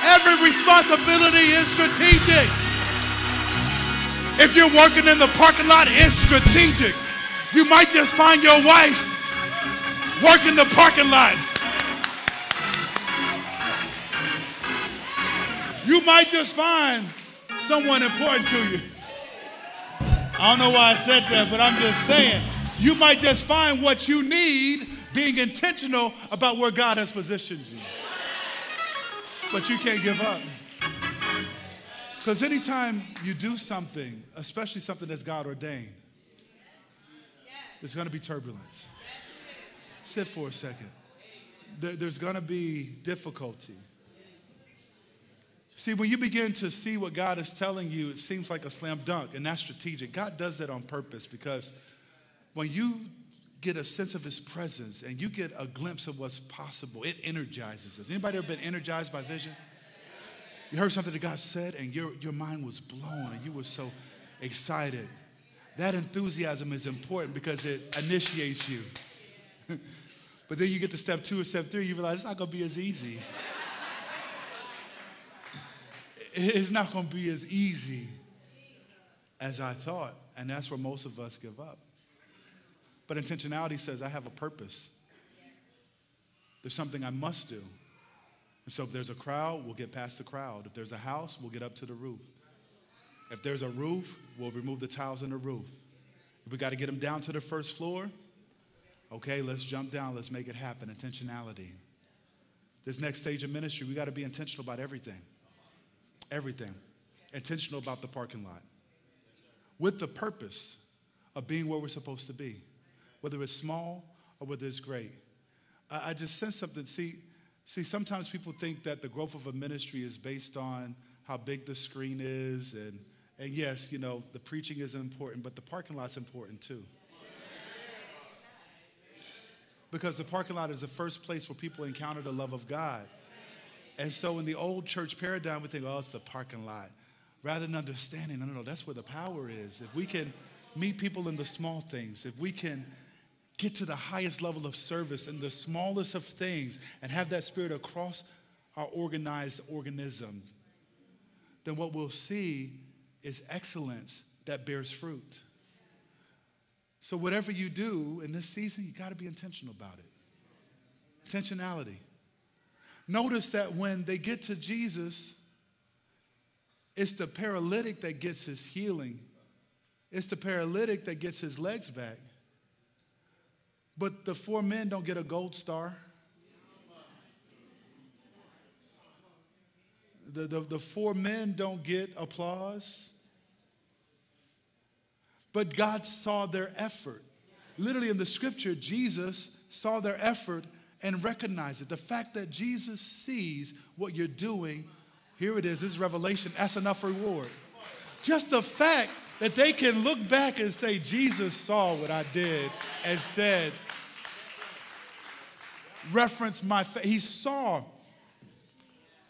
Every responsibility is strategic. If you're working in the parking lot, it's strategic. You might just find your wife working the parking lot. You might just find someone important to you. I don't know why I said that, but I'm just saying. You might just find what you need being intentional about where God has positioned you. But you can't give up. Because anytime you do something, especially something that's God ordained, there's going to be turbulence. Sit for a second. There, there's going to be difficulty. See, when you begin to see what God is telling you, it seems like a slam dunk, and that's strategic. God does that on purpose because when you get a sense of his presence and you get a glimpse of what's possible, it energizes us. Anybody ever been energized by vision? You heard something that God said and your, your mind was blown and you were so excited. That enthusiasm is important because it initiates you. but then you get to step two or step three, you realize it's not going to be as easy. it's not going to be as easy as I thought. And that's where most of us give up. But intentionality says, I have a purpose. There's something I must do. And so if there's a crowd, we'll get past the crowd. If there's a house, we'll get up to the roof. If there's a roof, we'll remove the tiles in the roof. If we got to get them down to the first floor, Okay, let's jump down. Let's make it happen. Intentionality. This next stage of ministry, we got to be intentional about everything. Everything. Intentional about the parking lot. With the purpose of being where we're supposed to be, whether it's small or whether it's great. I, I just sense something. See, see, sometimes people think that the growth of a ministry is based on how big the screen is and and yes, you know, the preaching is important, but the parking lot's important too. Because the parking lot is the first place where people encounter the love of God. And so in the old church paradigm, we think, oh, it's the parking lot. Rather than understanding, no, no, no, that's where the power is. If we can meet people in the small things, if we can get to the highest level of service in the smallest of things and have that spirit across our organized organism, then what we'll see is excellence that bears fruit. So, whatever you do in this season, you got to be intentional about it. Intentionality. Notice that when they get to Jesus, it's the paralytic that gets his healing, it's the paralytic that gets his legs back. But the four men don't get a gold star. The, the, the four men don't get applause. But God saw their effort. Literally in the scripture, Jesus saw their effort and recognized it. The fact that Jesus sees what you're doing, here it is, this is revelation, that's enough reward. Just the fact that they can look back and say, Jesus saw what I did and said, reference my faith. He saw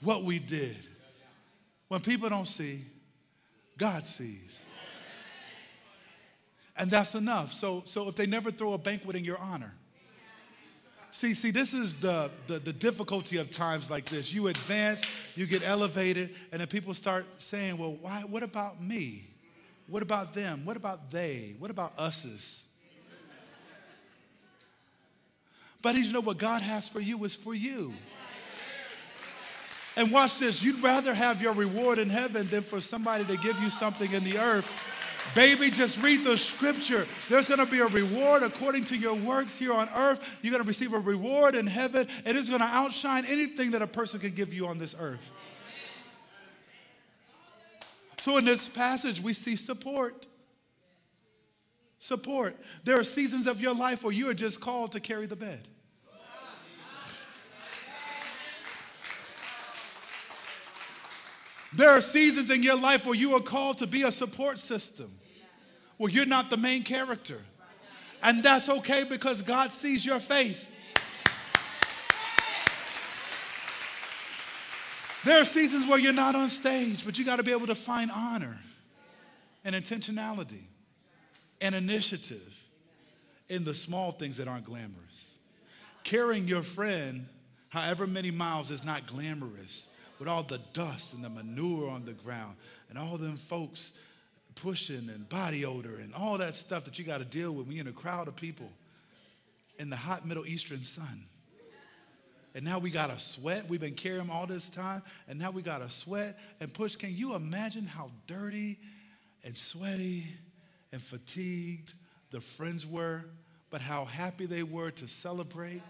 what we did. When people don't see, God sees. And that's enough. So, so if they never throw a banquet in your honor, See, see, this is the, the, the, difficulty of times like this. You advance, you get elevated, and then people start saying, well, why, what about me? What about them? What about they? What about us's? But you know what God has for you is for you. And watch this, you'd rather have your reward in heaven than for somebody to give you something in the earth Baby, just read the scripture. There's going to be a reward according to your works here on earth. You're going to receive a reward in heaven. It is going to outshine anything that a person can give you on this earth. So, in this passage, we see support. Support. There are seasons of your life where you are just called to carry the bed. There are seasons in your life where you are called to be a support system, where you're not the main character. And that's okay because God sees your faith. There are seasons where you're not on stage, but you got to be able to find honor and intentionality and initiative in the small things that aren't glamorous. Carrying your friend however many miles is not glamorous with all the dust and the manure on the ground and all them folks pushing and body odor and all that stuff that you got to deal with when you're in a crowd of people in the hot Middle Eastern sun. And now we got to sweat. We've been carrying all this time, and now we got to sweat and push. Can you imagine how dirty and sweaty and fatigued the friends were, but how happy they were to celebrate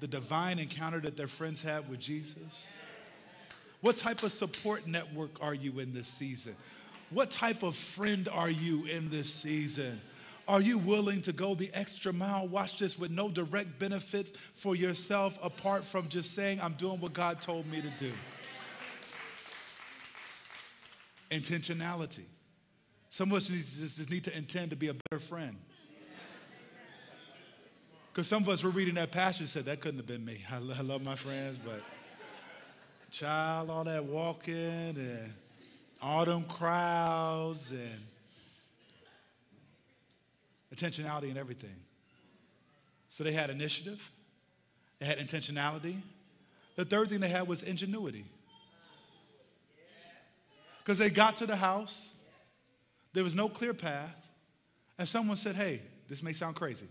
the divine encounter that their friends had with Jesus? What type of support network are you in this season? What type of friend are you in this season? Are you willing to go the extra mile? Watch this with no direct benefit for yourself apart from just saying, I'm doing what God told me to do. Intentionality. Some of us just, just need to intend to be a better friend. Because some of us were reading that passage and said, that couldn't have been me. I love my friends, but child, all that walking and all them crowds and intentionality and everything. So they had initiative, they had intentionality. The third thing they had was ingenuity. Because they got to the house, there was no clear path, and someone said, Hey, this may sound crazy.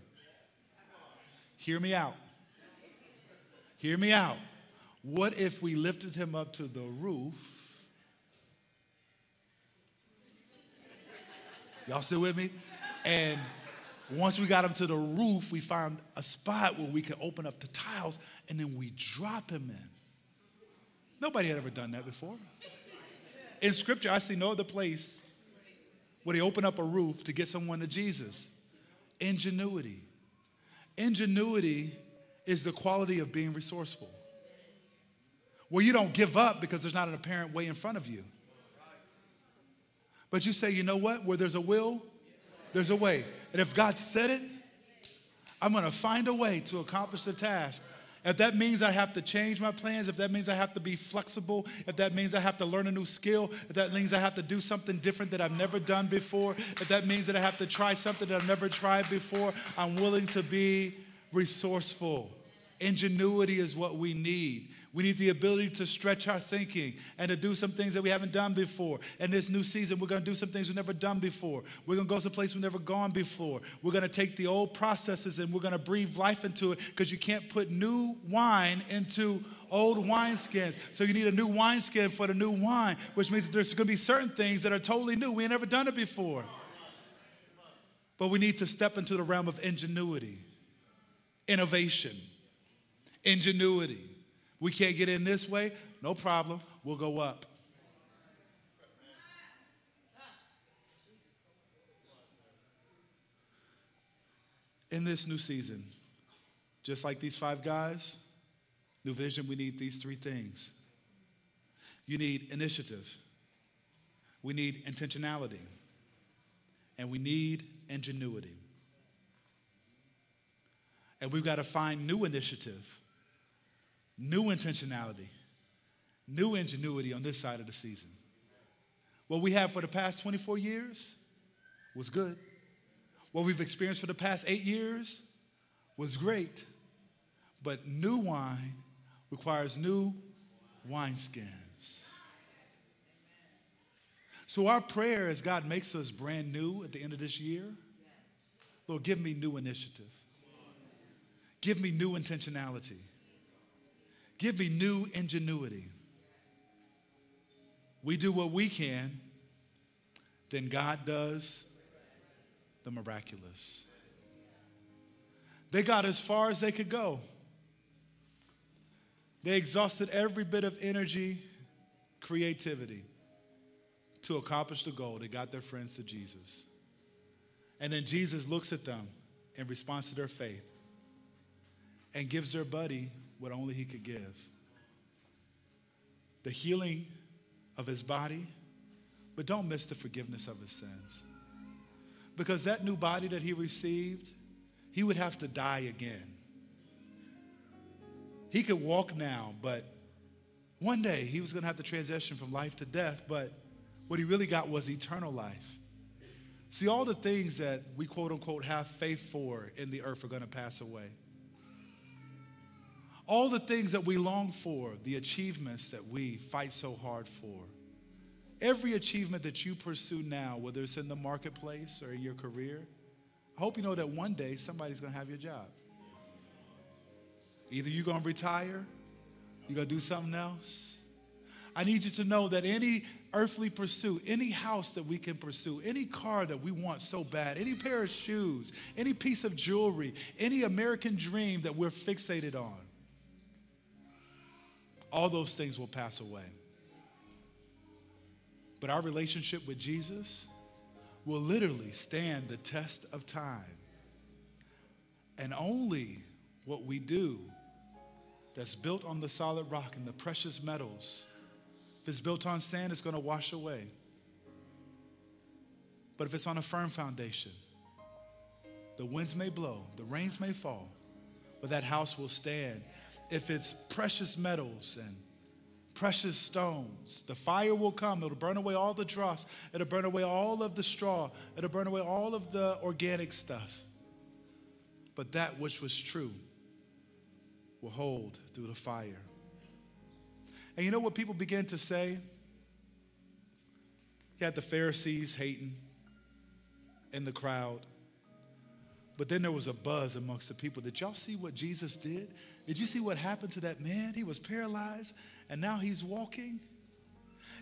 Hear me out. Hear me out. What if we lifted him up to the roof? Y'all still with me? And Once we got him to the roof, we found a spot where we could open up the tiles and then we drop him in. Nobody had ever done that before. In scripture, I see no other place where they open up a roof to get someone to Jesus. Ingenuity. Ingenuity is the quality of being resourceful, where you don't give up because there's not an apparent way in front of you. But you say, you know what? Where there's a will, there's a way. And if God said it, I'm going to find a way to accomplish the task. If that means I have to change my plans, if that means I have to be flexible, if that means I have to learn a new skill, if that means I have to do something different that I've never done before, if that means that I have to try something that I've never tried before, I'm willing to be resourceful. Ingenuity is what we need. We need the ability to stretch our thinking and to do some things that we haven't done before. And this new season, we're going to do some things we've never done before. We're going to go someplace we've never gone before. We're going to take the old processes and we're going to breathe life into it because you can't put new wine into old wineskins. So you need a new wineskin for the new wine, which means there's going to be certain things that are totally new. We ain't never done it before. But we need to step into the realm of ingenuity, innovation, ingenuity. We can't get in this way? No problem. We'll go up. In this new season, just like these five guys, new vision, we need these three things. You need initiative, we need intentionality, and we need ingenuity. And we've got to find new initiative new intentionality, new ingenuity on this side of the season. What we have for the past 24 years was good. What we've experienced for the past eight years was great. But new wine requires new wineskins. So our prayer as God makes us brand new at the end of this year, Lord, give me new initiative. Give me new intentionality. Give me new ingenuity. We do what we can, then God does the miraculous. They got as far as they could go. They exhausted every bit of energy, creativity to accomplish the goal. They got their friends to Jesus. And then Jesus looks at them in response to their faith and gives their buddy what only he could give the healing of his body, but don't miss the forgiveness of his sins. Because that new body that he received, he would have to die again. He could walk now, but one day he was going to have to transition from life to death, but what he really got was eternal life. See, all the things that we quote unquote have faith for in the earth are going to pass away. All the things that we long for, the achievements that we fight so hard for. Every achievement that you pursue now, whether it's in the marketplace or in your career, I hope you know that one day somebody's going to have your job. Either you're going to retire, you're to do something else. I need you to know that any earthly pursuit, any house that we can pursue, any car that we want so bad, any pair of shoes, any piece of jewelry, any American dream that we're fixated on, all those things will pass away. But our relationship with Jesus will literally stand the test of time. And only what we do that's built on the solid rock and the precious metals, if it's built on sand, it's going to wash away. But if it's on a firm foundation, the winds may blow, the rains may fall, but that house will stand if it's precious metals and precious stones, the fire will come. It'll burn away all the dross. It'll burn away all of the straw. It'll burn away all of the organic stuff. But that which was true will hold through the fire. And you know what people begin to say? You had the Pharisees hating in the crowd. But then there was a buzz amongst the people. Did y'all see what Jesus did? Did you see what happened to that man? He was paralyzed and now he's walking.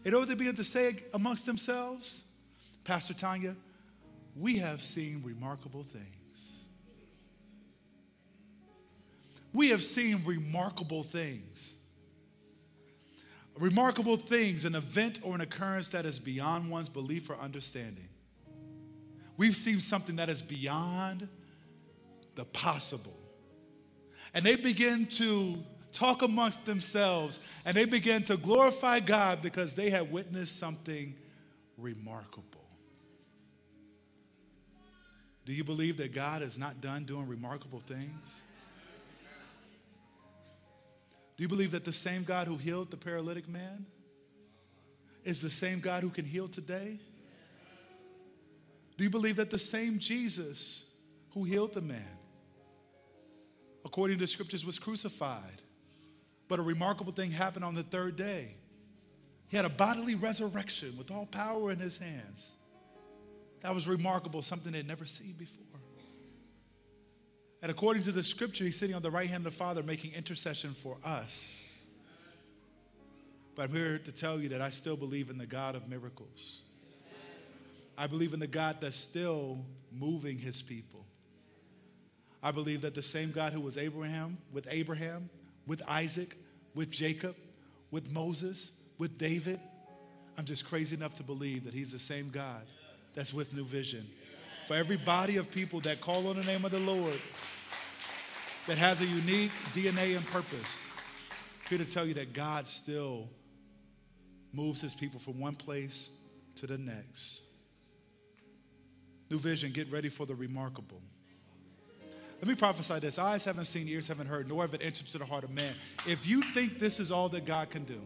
And what they began to say amongst themselves? Pastor Tanya, we have seen remarkable things. We have seen remarkable things. Remarkable things, an event or an occurrence that is beyond one's belief or understanding. We've seen something that is beyond the possible. And they begin to talk amongst themselves and they begin to glorify God because they have witnessed something remarkable. Do you believe that God is not done doing remarkable things? Do you believe that the same God who healed the paralytic man is the same God who can heal today? Do you believe that the same Jesus who healed the man, according to the scriptures, was crucified? But a remarkable thing happened on the third day. He had a bodily resurrection with all power in his hands. That was remarkable, something they'd never seen before. And according to the scripture, he's sitting on the right hand of the Father making intercession for us. But I'm here to tell you that I still believe in the God of miracles. I believe in the God that's still moving his people. I believe that the same God who was Abraham, with Abraham, with Isaac, with Jacob, with Moses, with David, I'm just crazy enough to believe that he's the same God that's with New Vision. For every body of people that call on the name of the Lord, that has a unique DNA and purpose, I'm here to tell you that God still moves his people from one place to the next. New Vision, get ready for the remarkable. Let me prophesy this eyes haven't seen, ears haven't heard, nor have it entered to the heart of man. If you think this is all that God can do,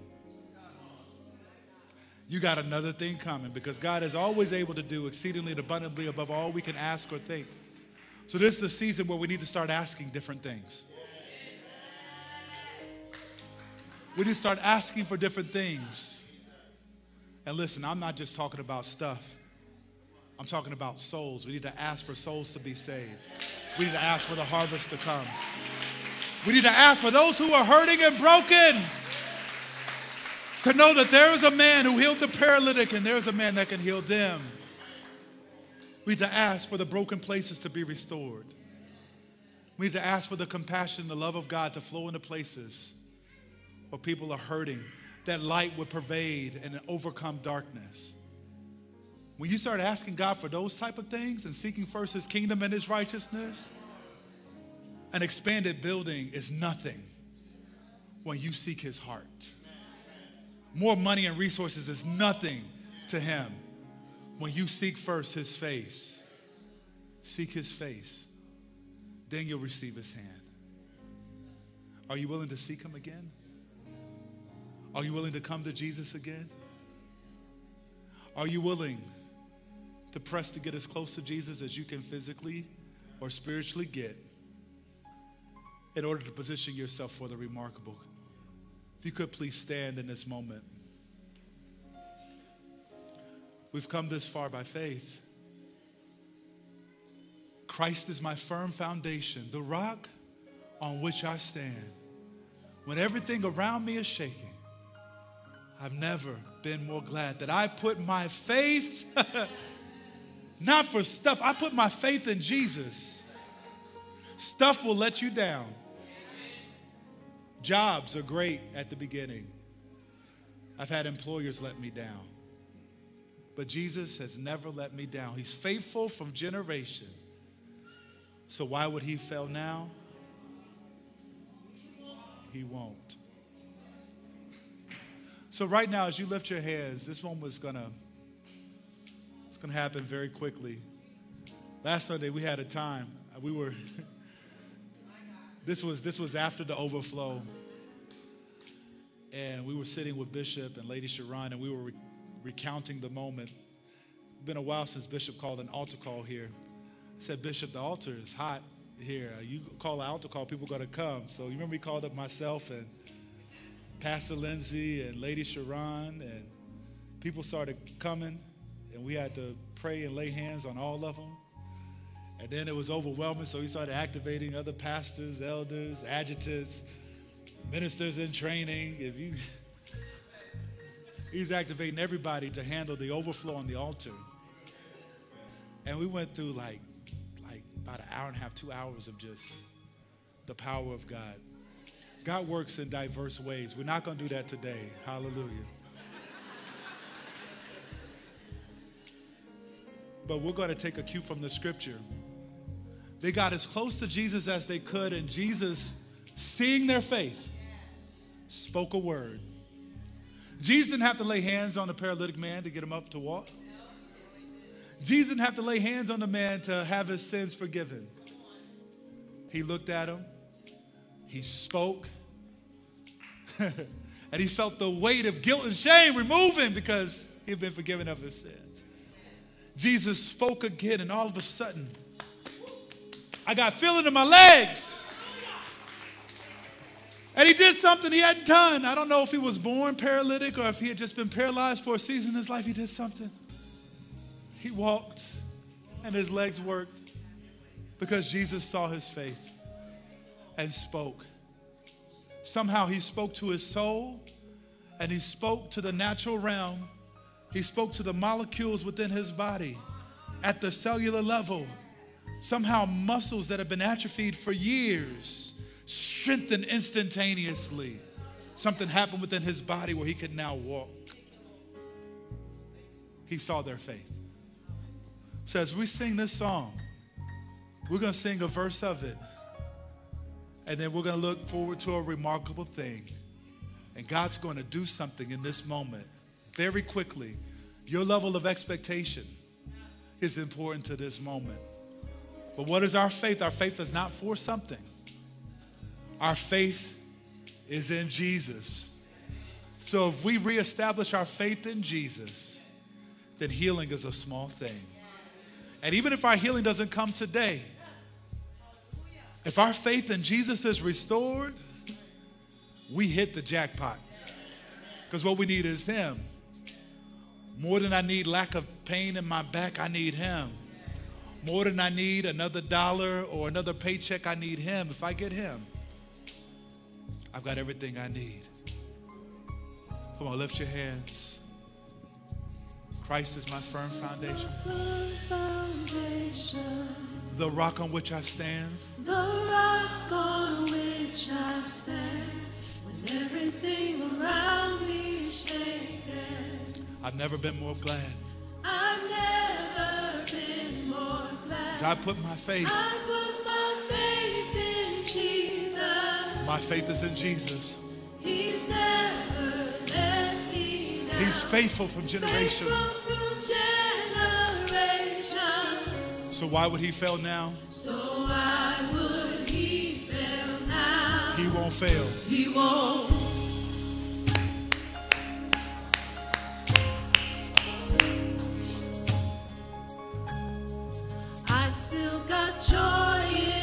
you got another thing coming because God is always able to do exceedingly and abundantly above all we can ask or think. So, this is the season where we need to start asking different things. We need to start asking for different things. And listen, I'm not just talking about stuff, I'm talking about souls. We need to ask for souls to be saved, we need to ask for the harvest to come. We need to ask for those who are hurting and broken to know that there is a man who healed the paralytic and there is a man that can heal them. We need to ask for the broken places to be restored. We need to ask for the compassion and the love of God to flow into places where people are hurting, that light would pervade and overcome darkness. When you start asking God for those type of things and seeking first his kingdom and his righteousness, an expanded building is nothing when you seek his heart. More money and resources is nothing to him when you seek first his face. Seek his face. Then you'll receive his hand. Are you willing to seek him again? Are you willing to come to Jesus again? Are you willing to press to get as close to Jesus as you can physically or spiritually get in order to position yourself for the remarkable? If you could please stand in this moment. We've come this far by faith. Christ is my firm foundation, the rock on which I stand. When everything around me is shaking, I've never been more glad that I put my faith, not for stuff, I put my faith in Jesus. Stuff will let you down. Jobs are great at the beginning. I've had employers let me down. But Jesus has never let me down. He's faithful from generation. So why would he fail now? He won't. So right now, as you lift your hands, this one was gonna it's gonna happen very quickly. Last Sunday we had a time. Uh, we were this was this was after the overflow and we were sitting with Bishop and Lady Sharon, and we were re- recounting the moment. It's been a while since Bishop called an altar call here. I said, Bishop, the altar is hot here. Uh, you call an altar call, people got to come. So you remember we called up myself and Pastor Lindsay and Lady Sharon, and people started coming, and we had to pray and lay hands on all of them. And then it was overwhelming, so we started activating other pastors, elders, adjutants ministers in training, if you he's activating everybody to handle the overflow on the altar. And we went through like, like about an hour and a half, two hours of just the power of God. God works in diverse ways. We're not going to do that today. Hallelujah. But we're going to take a cue from the scripture. They got as close to Jesus as they could, and Jesus, seeing their faith, spoke a word. Jesus didn't have to lay hands on the paralytic man to get him up to walk. Jesus didn't have to lay hands on the man to have his sins forgiven. He looked at him, he spoke, and he felt the weight of guilt and shame removing because he had been forgiven of his sins. Jesus spoke again, and all of a sudden, I got feeling in my legs. And he did something he hadn't done. I don't know if he was born paralytic or if he had just been paralyzed for a season in his life. He did something. He walked and his legs worked because Jesus saw his faith and spoke. Somehow he spoke to his soul and he spoke to the natural realm. He spoke to the molecules within his body at the cellular level. Somehow muscles that have been atrophied for years strengthened instantaneously. Something happened within his body where he could now walk. He saw their faith. So as we sing this song, we're going to sing a verse of it. And then we're going to look forward to a remarkable thing. And God's going to do something in this moment very quickly. Your level of expectation is important to this moment. But what is our faith? Our faith is not for something. Our faith is in Jesus. So if we reestablish our faith in Jesus, then healing is a small thing. And even if our healing doesn't come today, if our faith in Jesus is restored, we hit the jackpot. Because what we need is Him. More than I need lack of pain in my back, I need Him. More than I need another dollar or another paycheck, I need Him. If I get Him, I've got everything I need. Come on, lift your hands. Christ is my firm foundation. The rock on which I stand. The rock on which I stand. When everything around me is shaken. I've never been more glad. I've never been more glad. As I put my faith. I put my faith in Jesus. My faith is in Jesus. He's never let me down. He's faithful from generation. through generations. So why would he fail now? So why would he fail now? He won't fail. He won't. Still got joy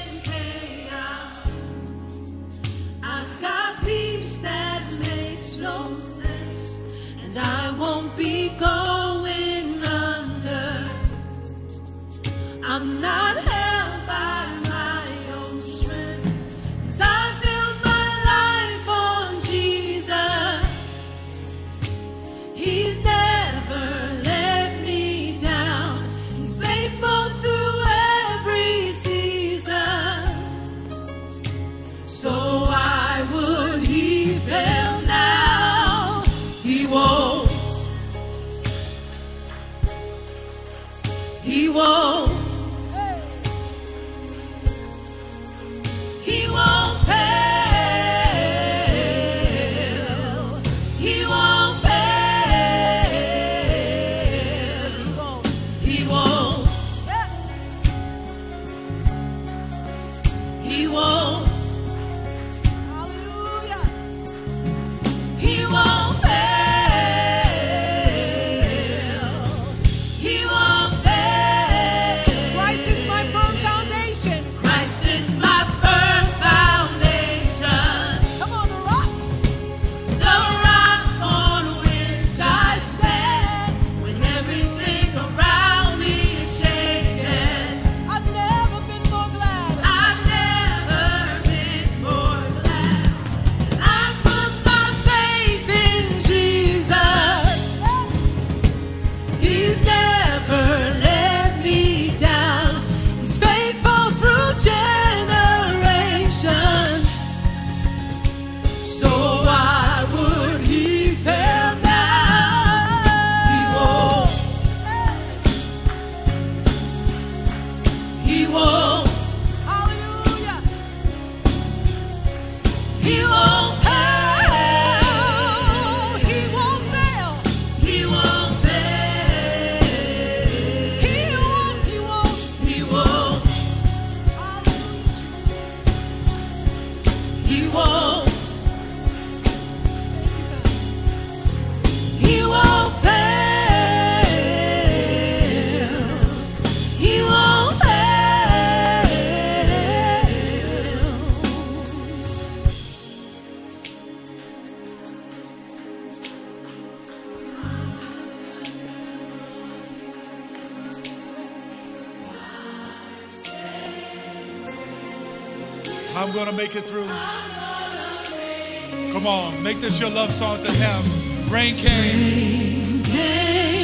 Come on, make this your love song to him. Rain came,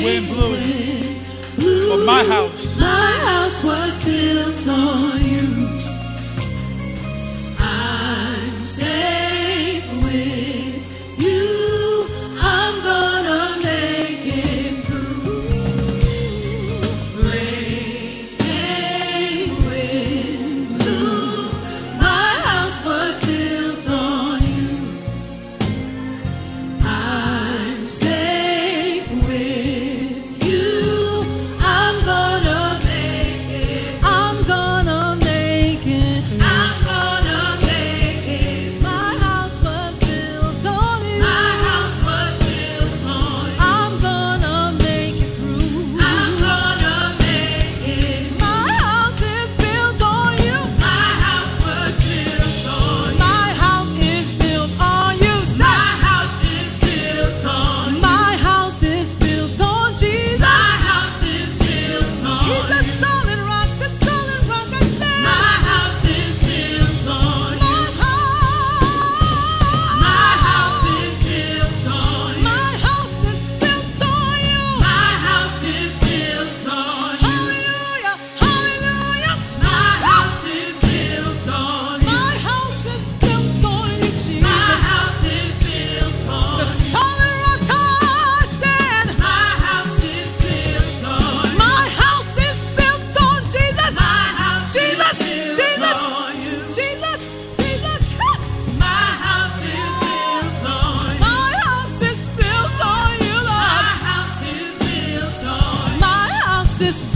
wind blew, but my house, My house was built on you. I'm safe with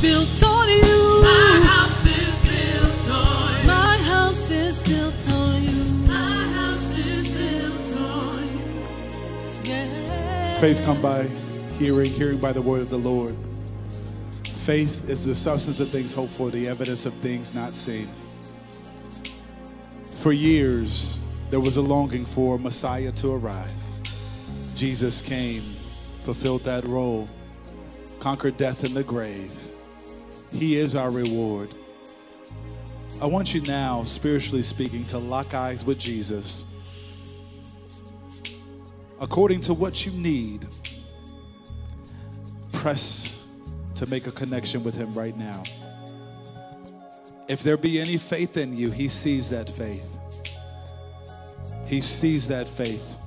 built on you. My house is built on. My house is built on you. My house is built on you. Yeah. faith come by hearing, hearing by the word of the Lord. Faith is the substance of things hoped for, the evidence of things not seen. For years, there was a longing for Messiah to arrive. Jesus came, fulfilled that role, conquered death in the grave. He is our reward. I want you now, spiritually speaking, to lock eyes with Jesus. According to what you need, press to make a connection with Him right now. If there be any faith in you, He sees that faith. He sees that faith.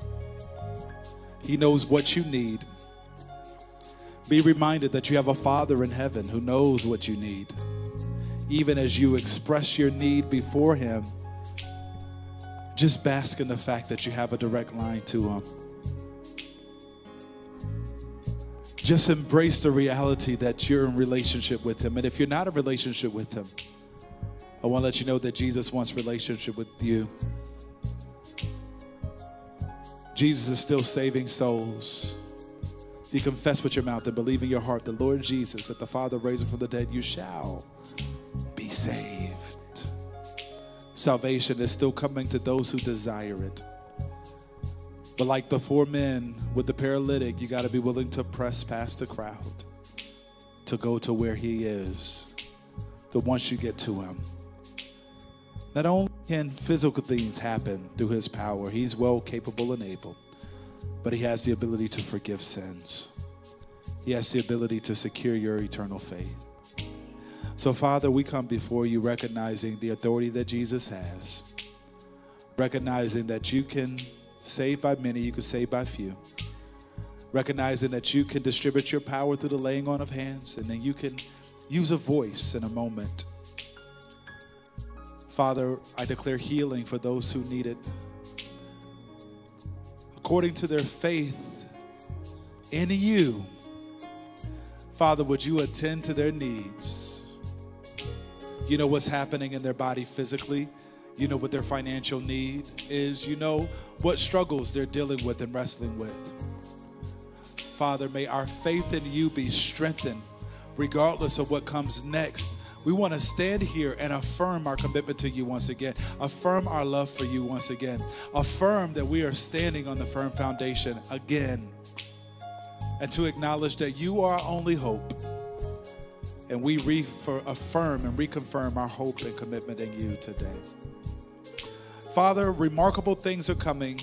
He knows what you need. Be reminded that you have a Father in heaven who knows what you need. Even as you express your need before Him, just bask in the fact that you have a direct line to Him. Just embrace the reality that you're in relationship with Him. And if you're not in relationship with Him, I want to let you know that Jesus wants relationship with you. Jesus is still saving souls. You confess with your mouth and believe in your heart the Lord Jesus, that the Father raised him from the dead, you shall be saved. Salvation is still coming to those who desire it. But like the four men with the paralytic, you got to be willing to press past the crowd to go to where he is. But once you get to him, not only can physical things happen through his power, he's well capable and able, but he has the ability to forgive sins. He has the ability to secure your eternal faith. So, Father, we come before you recognizing the authority that Jesus has, recognizing that you can save by many, you can save by few, recognizing that you can distribute your power through the laying on of hands, and then you can use a voice in a moment. Father, I declare healing for those who need it. According to their faith in you, Father, would you attend to their needs? You know what's happening in their body physically. You know what their financial need is. You know what struggles they're dealing with and wrestling with. Father, may our faith in you be strengthened regardless of what comes next. We want to stand here and affirm our commitment to you once again, affirm our love for you once again, affirm that we are standing on the firm foundation again, and to acknowledge that you are our only hope. And we reaffirm and reconfirm our hope and commitment in you today. Father, remarkable things are coming.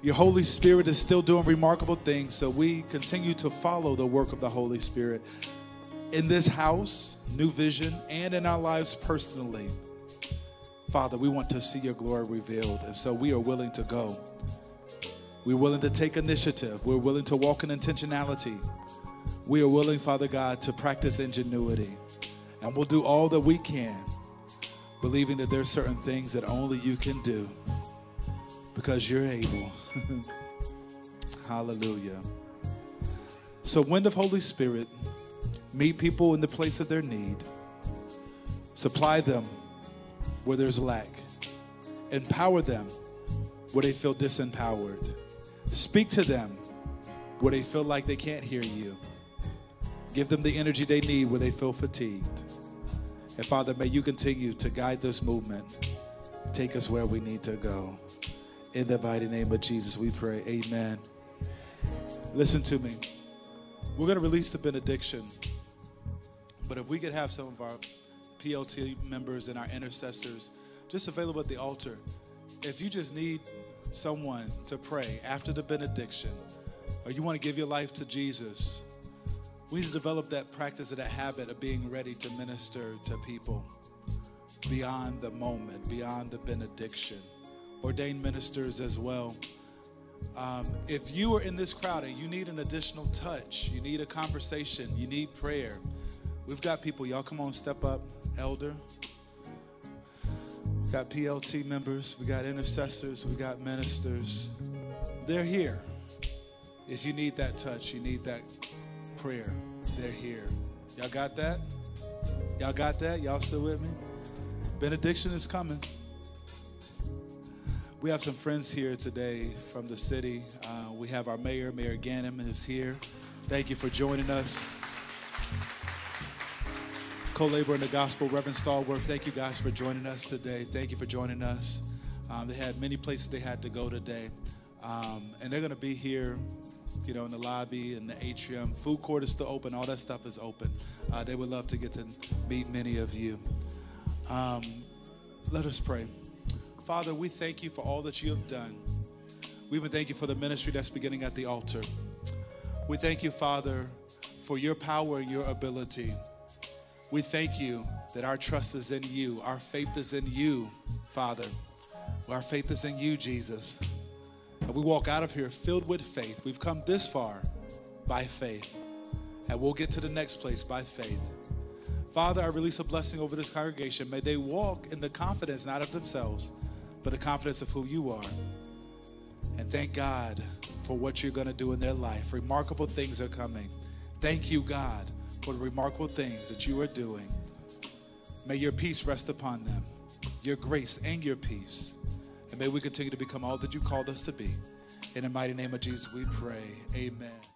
Your Holy Spirit is still doing remarkable things, so we continue to follow the work of the Holy Spirit in this house, New Vision, and in our lives personally. Father, we want to see your glory revealed, and so we are willing to go. We're willing to take initiative. We're willing to walk in intentionality. We are willing, Father God, to practice ingenuity. And we'll do all that we can, believing that there are certain things that only you can do because you're able. Hallelujah. So, wind of Holy Spirit, meet people in the place of their need, supply them where there's lack, empower them where they feel disempowered, speak to them where they feel like they can't hear you. Give them the energy they need where they feel fatigued. And Father, may you continue to guide this movement. Take us where we need to go. In the mighty name of Jesus, we pray. Amen. Listen to me. We're going to release the benediction. But if we could have some of our PLT members and our intercessors just available at the altar, if you just need someone to pray after the benediction, or you want to give your life to Jesus, we need to develop that practice and that habit of being ready to minister to people beyond the moment, beyond the benediction. Ordained ministers as well. Um, if you are in this crowd and you need an additional touch, you need a conversation, you need prayer, we've got people. Y'all come on, step up, elder. We've got PLT members, We've got intercessors, We've got ministers. They're here. If you need that touch, you need that prayer, they're here. Y'all got that? Y'all got that? Y'all still with me? Benediction is coming. We have some friends here today from the city. Uh, we have our mayor, Mayor Ganim, is here. Thank you for joining us. Co-labor in the gospel, Reverend Stallworth. Thank you guys for joining us today. Thank you for joining us. Um, they had many places they had to go today, um, and they're going to be here you know, in the lobby and the atrium. Food court is still open. All that stuff is open. Uh, they would love to get to meet many of you. Um, let us pray. Father, we thank you for all that you have done. We even thank you for the ministry that's beginning at the altar. We thank you, Father, for your power and your ability. We thank you that our trust is in you, our faith is in you, Father. Our faith is in you, Jesus. And we walk out of here filled with faith. We've come this far by faith. And we'll get to the next place by faith. Father, I release a blessing over this congregation. May they walk in the confidence, not of themselves, but the confidence of who you are. And thank God for what you're going to do in their life. Remarkable things are coming. Thank you, God, for the remarkable things that you are doing. May your peace rest upon them, your grace and your peace. And may we continue to become all that you called us to be. In the mighty name of Jesus, we pray. Amen.